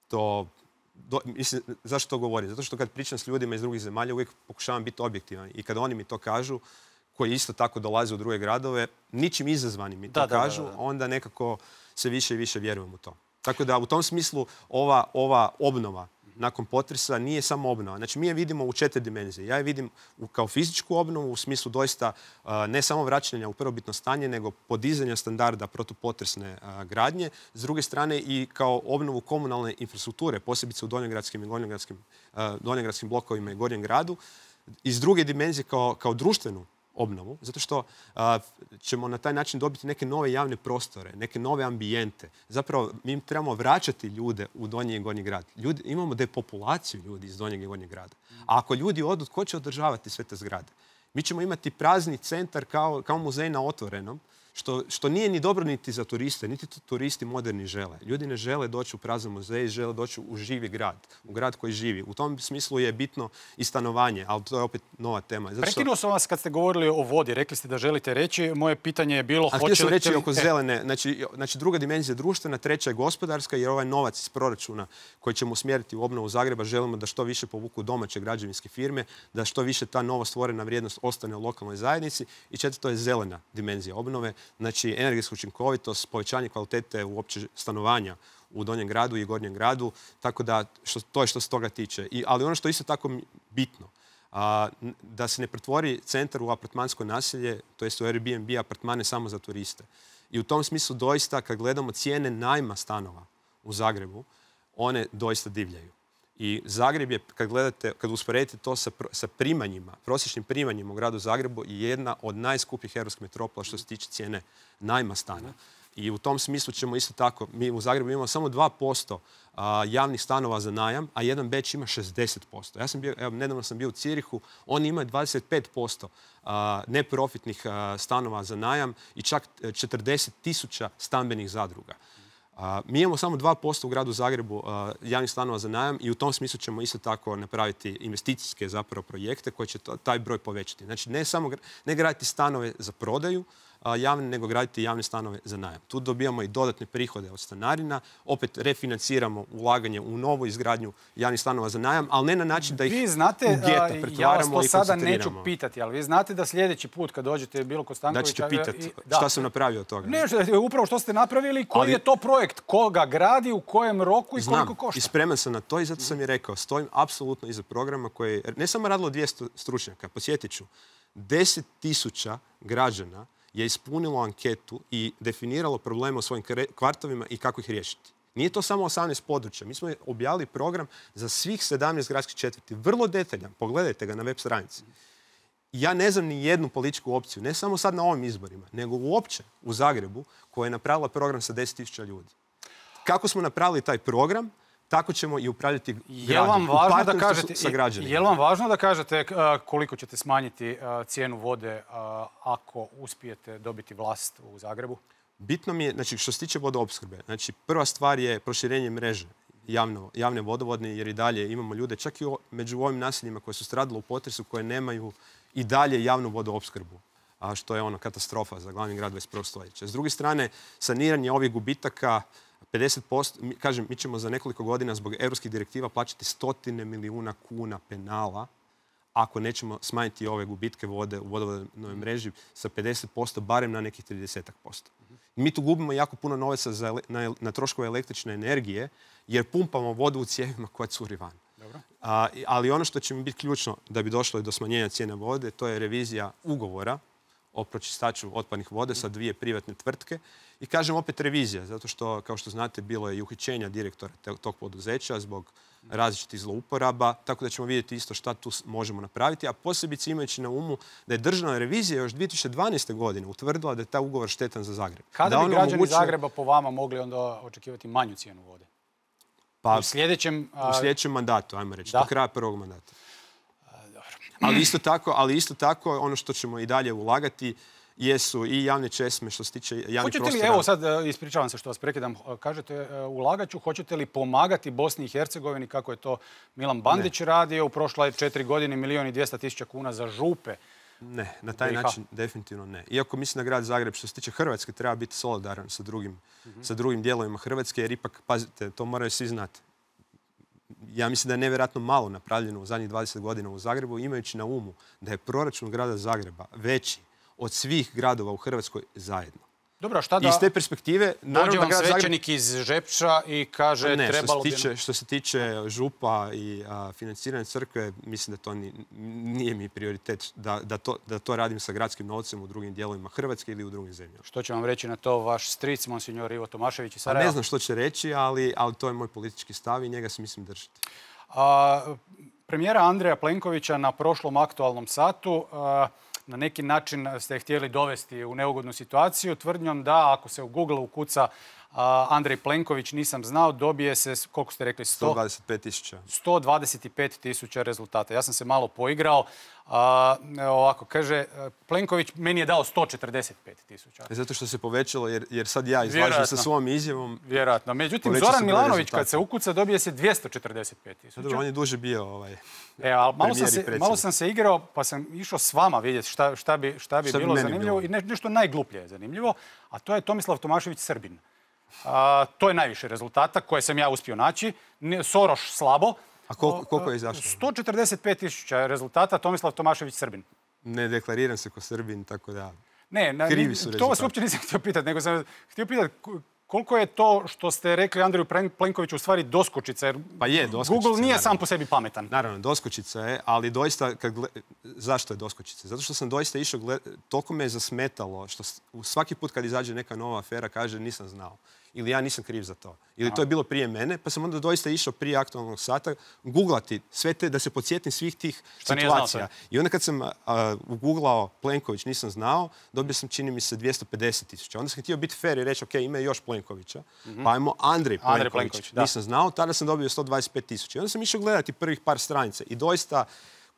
to do- mislim, zašto to govorim? Zato što kad pričam s ljudima iz drugih zemalja uvijek pokušavam biti objektivan i kad oni mi to kažu, koji isto tako dolaze u druge gradove, ničim izazvani mi to Da, da, da, kažu, da. onda nekako se više i više vjerujem u to. Tako da u tom smislu ova, ova obnova nakon potresa nije samo obnova. Znači mi je vidimo u četiri dimenzije. Ja je vidim kao fizičku obnovu u smislu doista a, ne samo vraćanja u prvobitno stanje, nego podizanja standarda protupotresne a, gradnje. S druge strane i kao obnovu komunalne infrastrukture, posebice u donjogradskim i a, donjogradskim blokovima i gornjem gradu. I s druge dimenzije kao društvenu obnovu, zato što ćemo na taj način dobiti neke nove javne prostore, neke nove ambijente. Zapravo, mi trebamo vraćati ljude u donji i gornji grad. Ljudi, imamo depopulaciju ljudi iz donjeg i gornjeg grada. A ako ljudi odu, tko će održavati sve te zgrade? Mi ćemo imati prazni centar kao, kao muzej na otvorenom, što, što nije ni dobro niti za turiste, niti to turisti moderni žele. Ljudi ne žele doći u prazan muzej, žele doći u živi grad, u grad koji živi. U tom smislu je bitno i stanovanje, ali to je opet nova tema. Zato što- Prekinuo sam vas kad ste govorili o vodi, rekli ste da želite reći, moje pitanje je bilo... A htio sam reći oko E, zelene, znači, znači druga dimenzija društvena, treća je gospodarska jer ovaj novac iz proračuna koji ćemo usmjeriti u obnovu Zagreba želimo da što više povuku domaće građevinske firme, da što više ta novo stvorena vrijednost ostane u lokalnoj zajednici i četvrto je zelena dimenzija obnove, znači energetska učinkovitost, povećanje kvalitete uopće stanovanja u Donjem gradu i Gornjem gradu, tako da što, to je što se toga tiče. I, ali ono što je isto tako bitno, a, da se ne pretvori centar u apartmansko naselje, to jest u Airbnb apartmane samo za turiste. I u tom smislu doista kad gledamo cijene najma stanova u Zagrebu, one doista divljaju. I Zagreb je, kad gledate, kad usporedite to sa, sa primanjima, prosječnim primanjima u gradu Zagrebu, je jedna od najskupljih europskih metropola što se tiče cijene najma stana. I u tom smislu ćemo isto tako, mi u Zagrebu imamo samo 2% a, javnih stanova za najam, a jedan Beč ima 60%. Ja sam bio, evo, nedavno sam bio u Cirihu, oni imaju 25% a, neprofitnih stanova za najam i čak e, 40 tisuća stambenih zadruga. Mi imamo samo 2% u gradu Zagrebu javnih stanova za najam i u tom smislu ćemo isto tako napraviti investicijske zapravo projekte koji će taj broj povećati. Znači ne samo ne graditi stanove za prodaju, javne, nego graditi javne stanove za najam. Tu dobijamo i dodatne prihode od stanarina, opet refinanciramo ulaganje u novu izgradnju javnih stanova za najam, ali ne na način da ih Vi znate, u geta ja vas pretvaramo to i sada neću pitati, ali vi znate da sljedeći put kad dođete bilo kod Da Stankovića... ćete pitati šta sam napravio od toga. Ne, upravo što ste napravili i koji Ali- je to projekt, ko ga gradi, u kojem roku i Znam, koliko košta. i spreman sam na to i zato sam i rekao, stojim apsolutno iza programa koji je ne samo radilo 200 stručnjaka, posjetit ću, 10 tisuća građana je ispunilo anketu i definiralo probleme u svojim kvartovima i kako ih riješiti. Nije to samo 18 područja. Mi smo objavili program za svih 17 gradskih četvrti. Vrlo detaljan. Pogledajte ga na web stranici. ja ne znam ni jednu političku opciju, ne samo sad na ovim izborima, nego uopće u Zagrebu koja je napravila program sa 10.000 ljudi. Kako smo napravili taj program, tako ćemo i upravljati Je vam važno da kažete, sa građanima. je li vam važno da kažete uh, koliko ćete smanjiti uh, cijenu vode uh, ako uspijete dobiti vlast u Zagrebu? Bitno mi je, znači što se tiče vodoopskrbe, znači prva stvar je proširenje mreže javno, javne vodovodne jer i dalje imamo ljude čak i među ovim naseljima koje su stradile u potresu koje nemaju i dalje javnu vodoopskrbu a što je ono katastrofa za glavni grad 21. stoljeća. S druge strane, saniranje ovih gubitaka 50%, mi, kažem, mi ćemo za nekoliko godina zbog europskih direktiva plaćati stotine milijuna kuna penala ako nećemo smanjiti ove gubitke vode u vodovodnoj mreži sa 50%, barem na nekih 30%. Mi tu gubimo jako puno novaca za, na, na troškove električne energije, jer pumpamo vodu u cijevima koja curi van. Dobro. A, ali ono što će mi biti ključno da bi došlo i do smanjenja cijene vode, to je revizija ugovora o pročistaču otpadnih vode sa dvije privatne tvrtke. I kažem opet revizija, zato što, kao što znate, bilo je i uhićenja direktora tog poduzeća zbog različitih zlouporaba, tako da ćemo vidjeti isto šta tu možemo napraviti, a posebice imajući na umu da je državna revizija još 2012. godine utvrdila da je taj ugovor štetan za Zagreb. Kada da bi građani omogućuje- Zagreba po vama mogli onda očekivati manju cijenu vode? Pa, U sljedećem... a, u sljedećem mandatu, ajmo reći, Da. do kraja prvog mandata. Ali isto tako, ali isto tako ono što ćemo i dalje ulagati jesu i javne česme što se tiče javnih Hoćete li, prostora. evo sad e, ispričavam se što vas prekidam, e, kažete e, ulagat ću, hoćete li pomagati Bosni i Hercegovini kako je to Milan Bandić radio u prošle četiri godine milijun i dvjesto tisuća kuna za župe? Ne, na taj BiH. način definitivno ne. Iako mislim da grad Zagreb što se tiče Hrvatske treba biti solidaran sa drugim, sa drugim dijelovima Hrvatske jer ipak, pazite, to moraju svi znati. Ja mislim da je nevjerojatno malo napravljeno u zadnjih 20 godina u Zagrebu imajući na umu da je proračun grada Zagreba veći od svih gradova u Hrvatskoj zajedno. Dobro, šta I da iz te perspektive, dođe vam Zagreb... svećenik iz Žepča i kaže Ne, što trebalo se, bi... tiče, što se tiče župa i a, financiranja crkve, mislim da to ni- nije mi prioritet da, da, to, da to radim sa gradskim novcem u drugim dijelovima Hrvatske ili u drugim zemljama. Što će vam reći na to vaš stric, monsignor Ivo Tomašević iz Pa Sarajeva? ne znam što će reći, ali, ali to je moj politički stav i njega se mislim držati. A, premijera Andreja Plenkovića na prošlom aktualnom satu a, na neki način ste htjeli dovesti u neugodnu situaciju tvrdnjom da ako se u Google ukuca Andrej Plenković nisam znao, dobije se, koliko ste rekli, 100, 125 tisuća. 125 tisuća rezultata. Ja sam se malo poigrao. A, ovako, kaže, e, Plenković meni je dao 145 tisuća. Zato što se povećalo, jer, jer sad ja izlažem Vjerojatno. sa svojom izjavom. Vjerojatno. Međutim, Zoran Milanović kad se ukuca dobije se 245 Pa tisuća. Dobro, on je duže bio ovaj. E, ali malo sam, se, malo sam se igrao, pa sam išao s vama vidjeti šta, šta bi, šta bi Šta bilo zanimljivo bilo? i ne, nešto najgluplje je zanimljivo, a to je Tomislav Tomašević Srbin. A, to je najviše rezultata koje sam ja uspio naći. Soroš slabo. A koliko- koliko je izašlo? 145 tisuća rezultata Tomislav Tomašević Srbin. Ne deklariram se ko Srbin, tako da... Ne, na- Krivi su to vas uopće nisam htio pitati, nego sam htio pitati ko- koliko je to što ste rekli Andreju Plen- Plenkoviću u stvari doskočica, jer Pa je, doskočica, Google nije naravno. sam po sebi pametan. Naravno, doskočica je, ali doista, kad zašto je doskočica? Zato što sam doista išao, gled... toliko me je zasmetalo, što svaki put kad izađe neka nova afera kaže nisam znao. Ili ja nisam kriv za to. Ili to je bilo prije mene, pa sam onda doista išao prije aktualnog sata googlati sve te, da se podsjetim svih tih Što situacija. I onda kad sam uh, Plenković, nisam znao, dobio sam čini mi se 250 tisuća. Onda sam htio biti fair i reći, ok, ima još Plenkovića, pa ajmo Andrej Plenković. Andrej Plenković, da. Nisam znao, tada sam dobio 125 tisuća. I onda sam išao gledati prvih par stranica i doista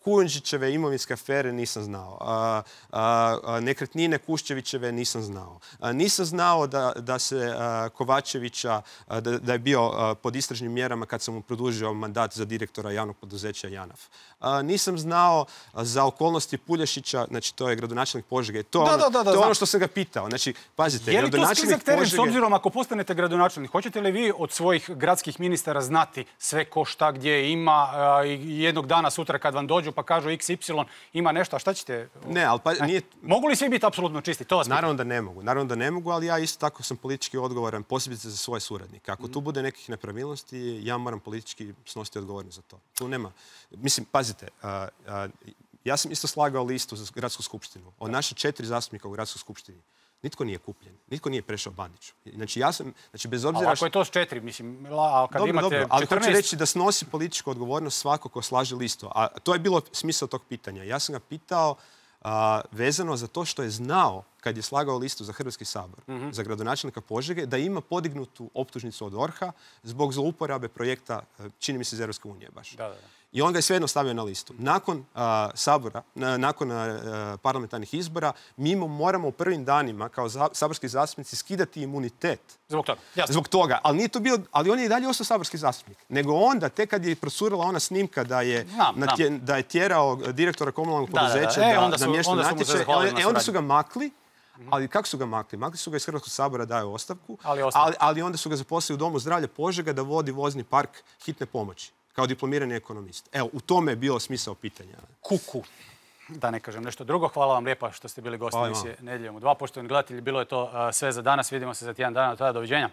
Kujundžićeve imovinske afere nisam znao. A, a, a, nekretnine Kuščevićeve nisam znao. A, nisam znao da, da se Kovačevića, da, da je bio pod istražnim mjerama kad sam mu produžio mandat za direktora javnog poduzeća Janaf. A, nisam znao za okolnosti Pulješića, znači to je gradonačelnik Požege. To, Da, ono, to je ono što sam ga pitao. Znači, pazite, Je li to gradonačelnik sklizak teren s obzirom ako postanete gradonačelnik? Hoćete li vi od svojih gradskih ministara znati sve ko šta gdje ima i jednog dana sutra kad vam dođu pa kažu XY ima nešto, a šta ćete? Ne, ali pa nije, Mogu li svi biti apsolutno čisti? To vas. Naravno da ne mogu, naravno da ne mogu, ali ja isto tako sam politički odgovoran, posebice za svoje suradnike. Ako tu bude nekih nepravilnosti, ja moram politički snositi odgovornost za to. Tu nema. Mislim, pazite, a, a, ja sam isto slagao listu za gradsku skupštinu. Od naše četiri zastupnika u gradskoj skupštini nitko nije kupljen, nitko nije prešao Bandiću. Znači ja sam, znači bez Ali obzira ako je to s četiri, mislim, la- a kad dobro, imate dobro, ali 14... hoću reći da snosi političku odgovornost svako ko slaže listu. A to je bilo smisao tog pitanja. Ja sam ga pitao a, vezano za to što je znao kad je slagao listu za Hrvatski sabor, za gradonačelnika Požege, da ima podignutu optužnicu od Orha zbog zlouporabe projekta, e, čini mi se iz Europske unije baš. Da, da, da. I on ga je svejedno stavio na listu. Nakon a, sabora, na- nakon a, parlamentarnih izbora, mi moramo u prvim danima kao za- saborski zastupnici skidati imunitet. Zbog toga. Jasno. Zbog toga, ali nije to bio, ali on je i dalje ostao saborski zastupnik. Nego onda, tek kad je procurila ona snimka da je, da tjerao direktora komunalnog Da, da, da. poduzeća E, da, onda su- namješta natječaj, e, onda su suradnji. ga makli, ali kako su ga makli? Makli su ga iz Hrvatskog sabora, daju ostavku, ali, ali onda su ga zaposlili u Domu zdravlja Požega da vodi vozni park hitne pomoći kao diplomirani ekonomist. Evo, u tome je bilo smisao pitanja. kuku. Da ne kažem nešto drugo. Hvala vam lijepa što ste bili gosti emisije Nedjeljom u dva. Poštovani gledatelji, bilo je to sve za danas. Vidimo se za tjedan dana. Do tada, doviđenja.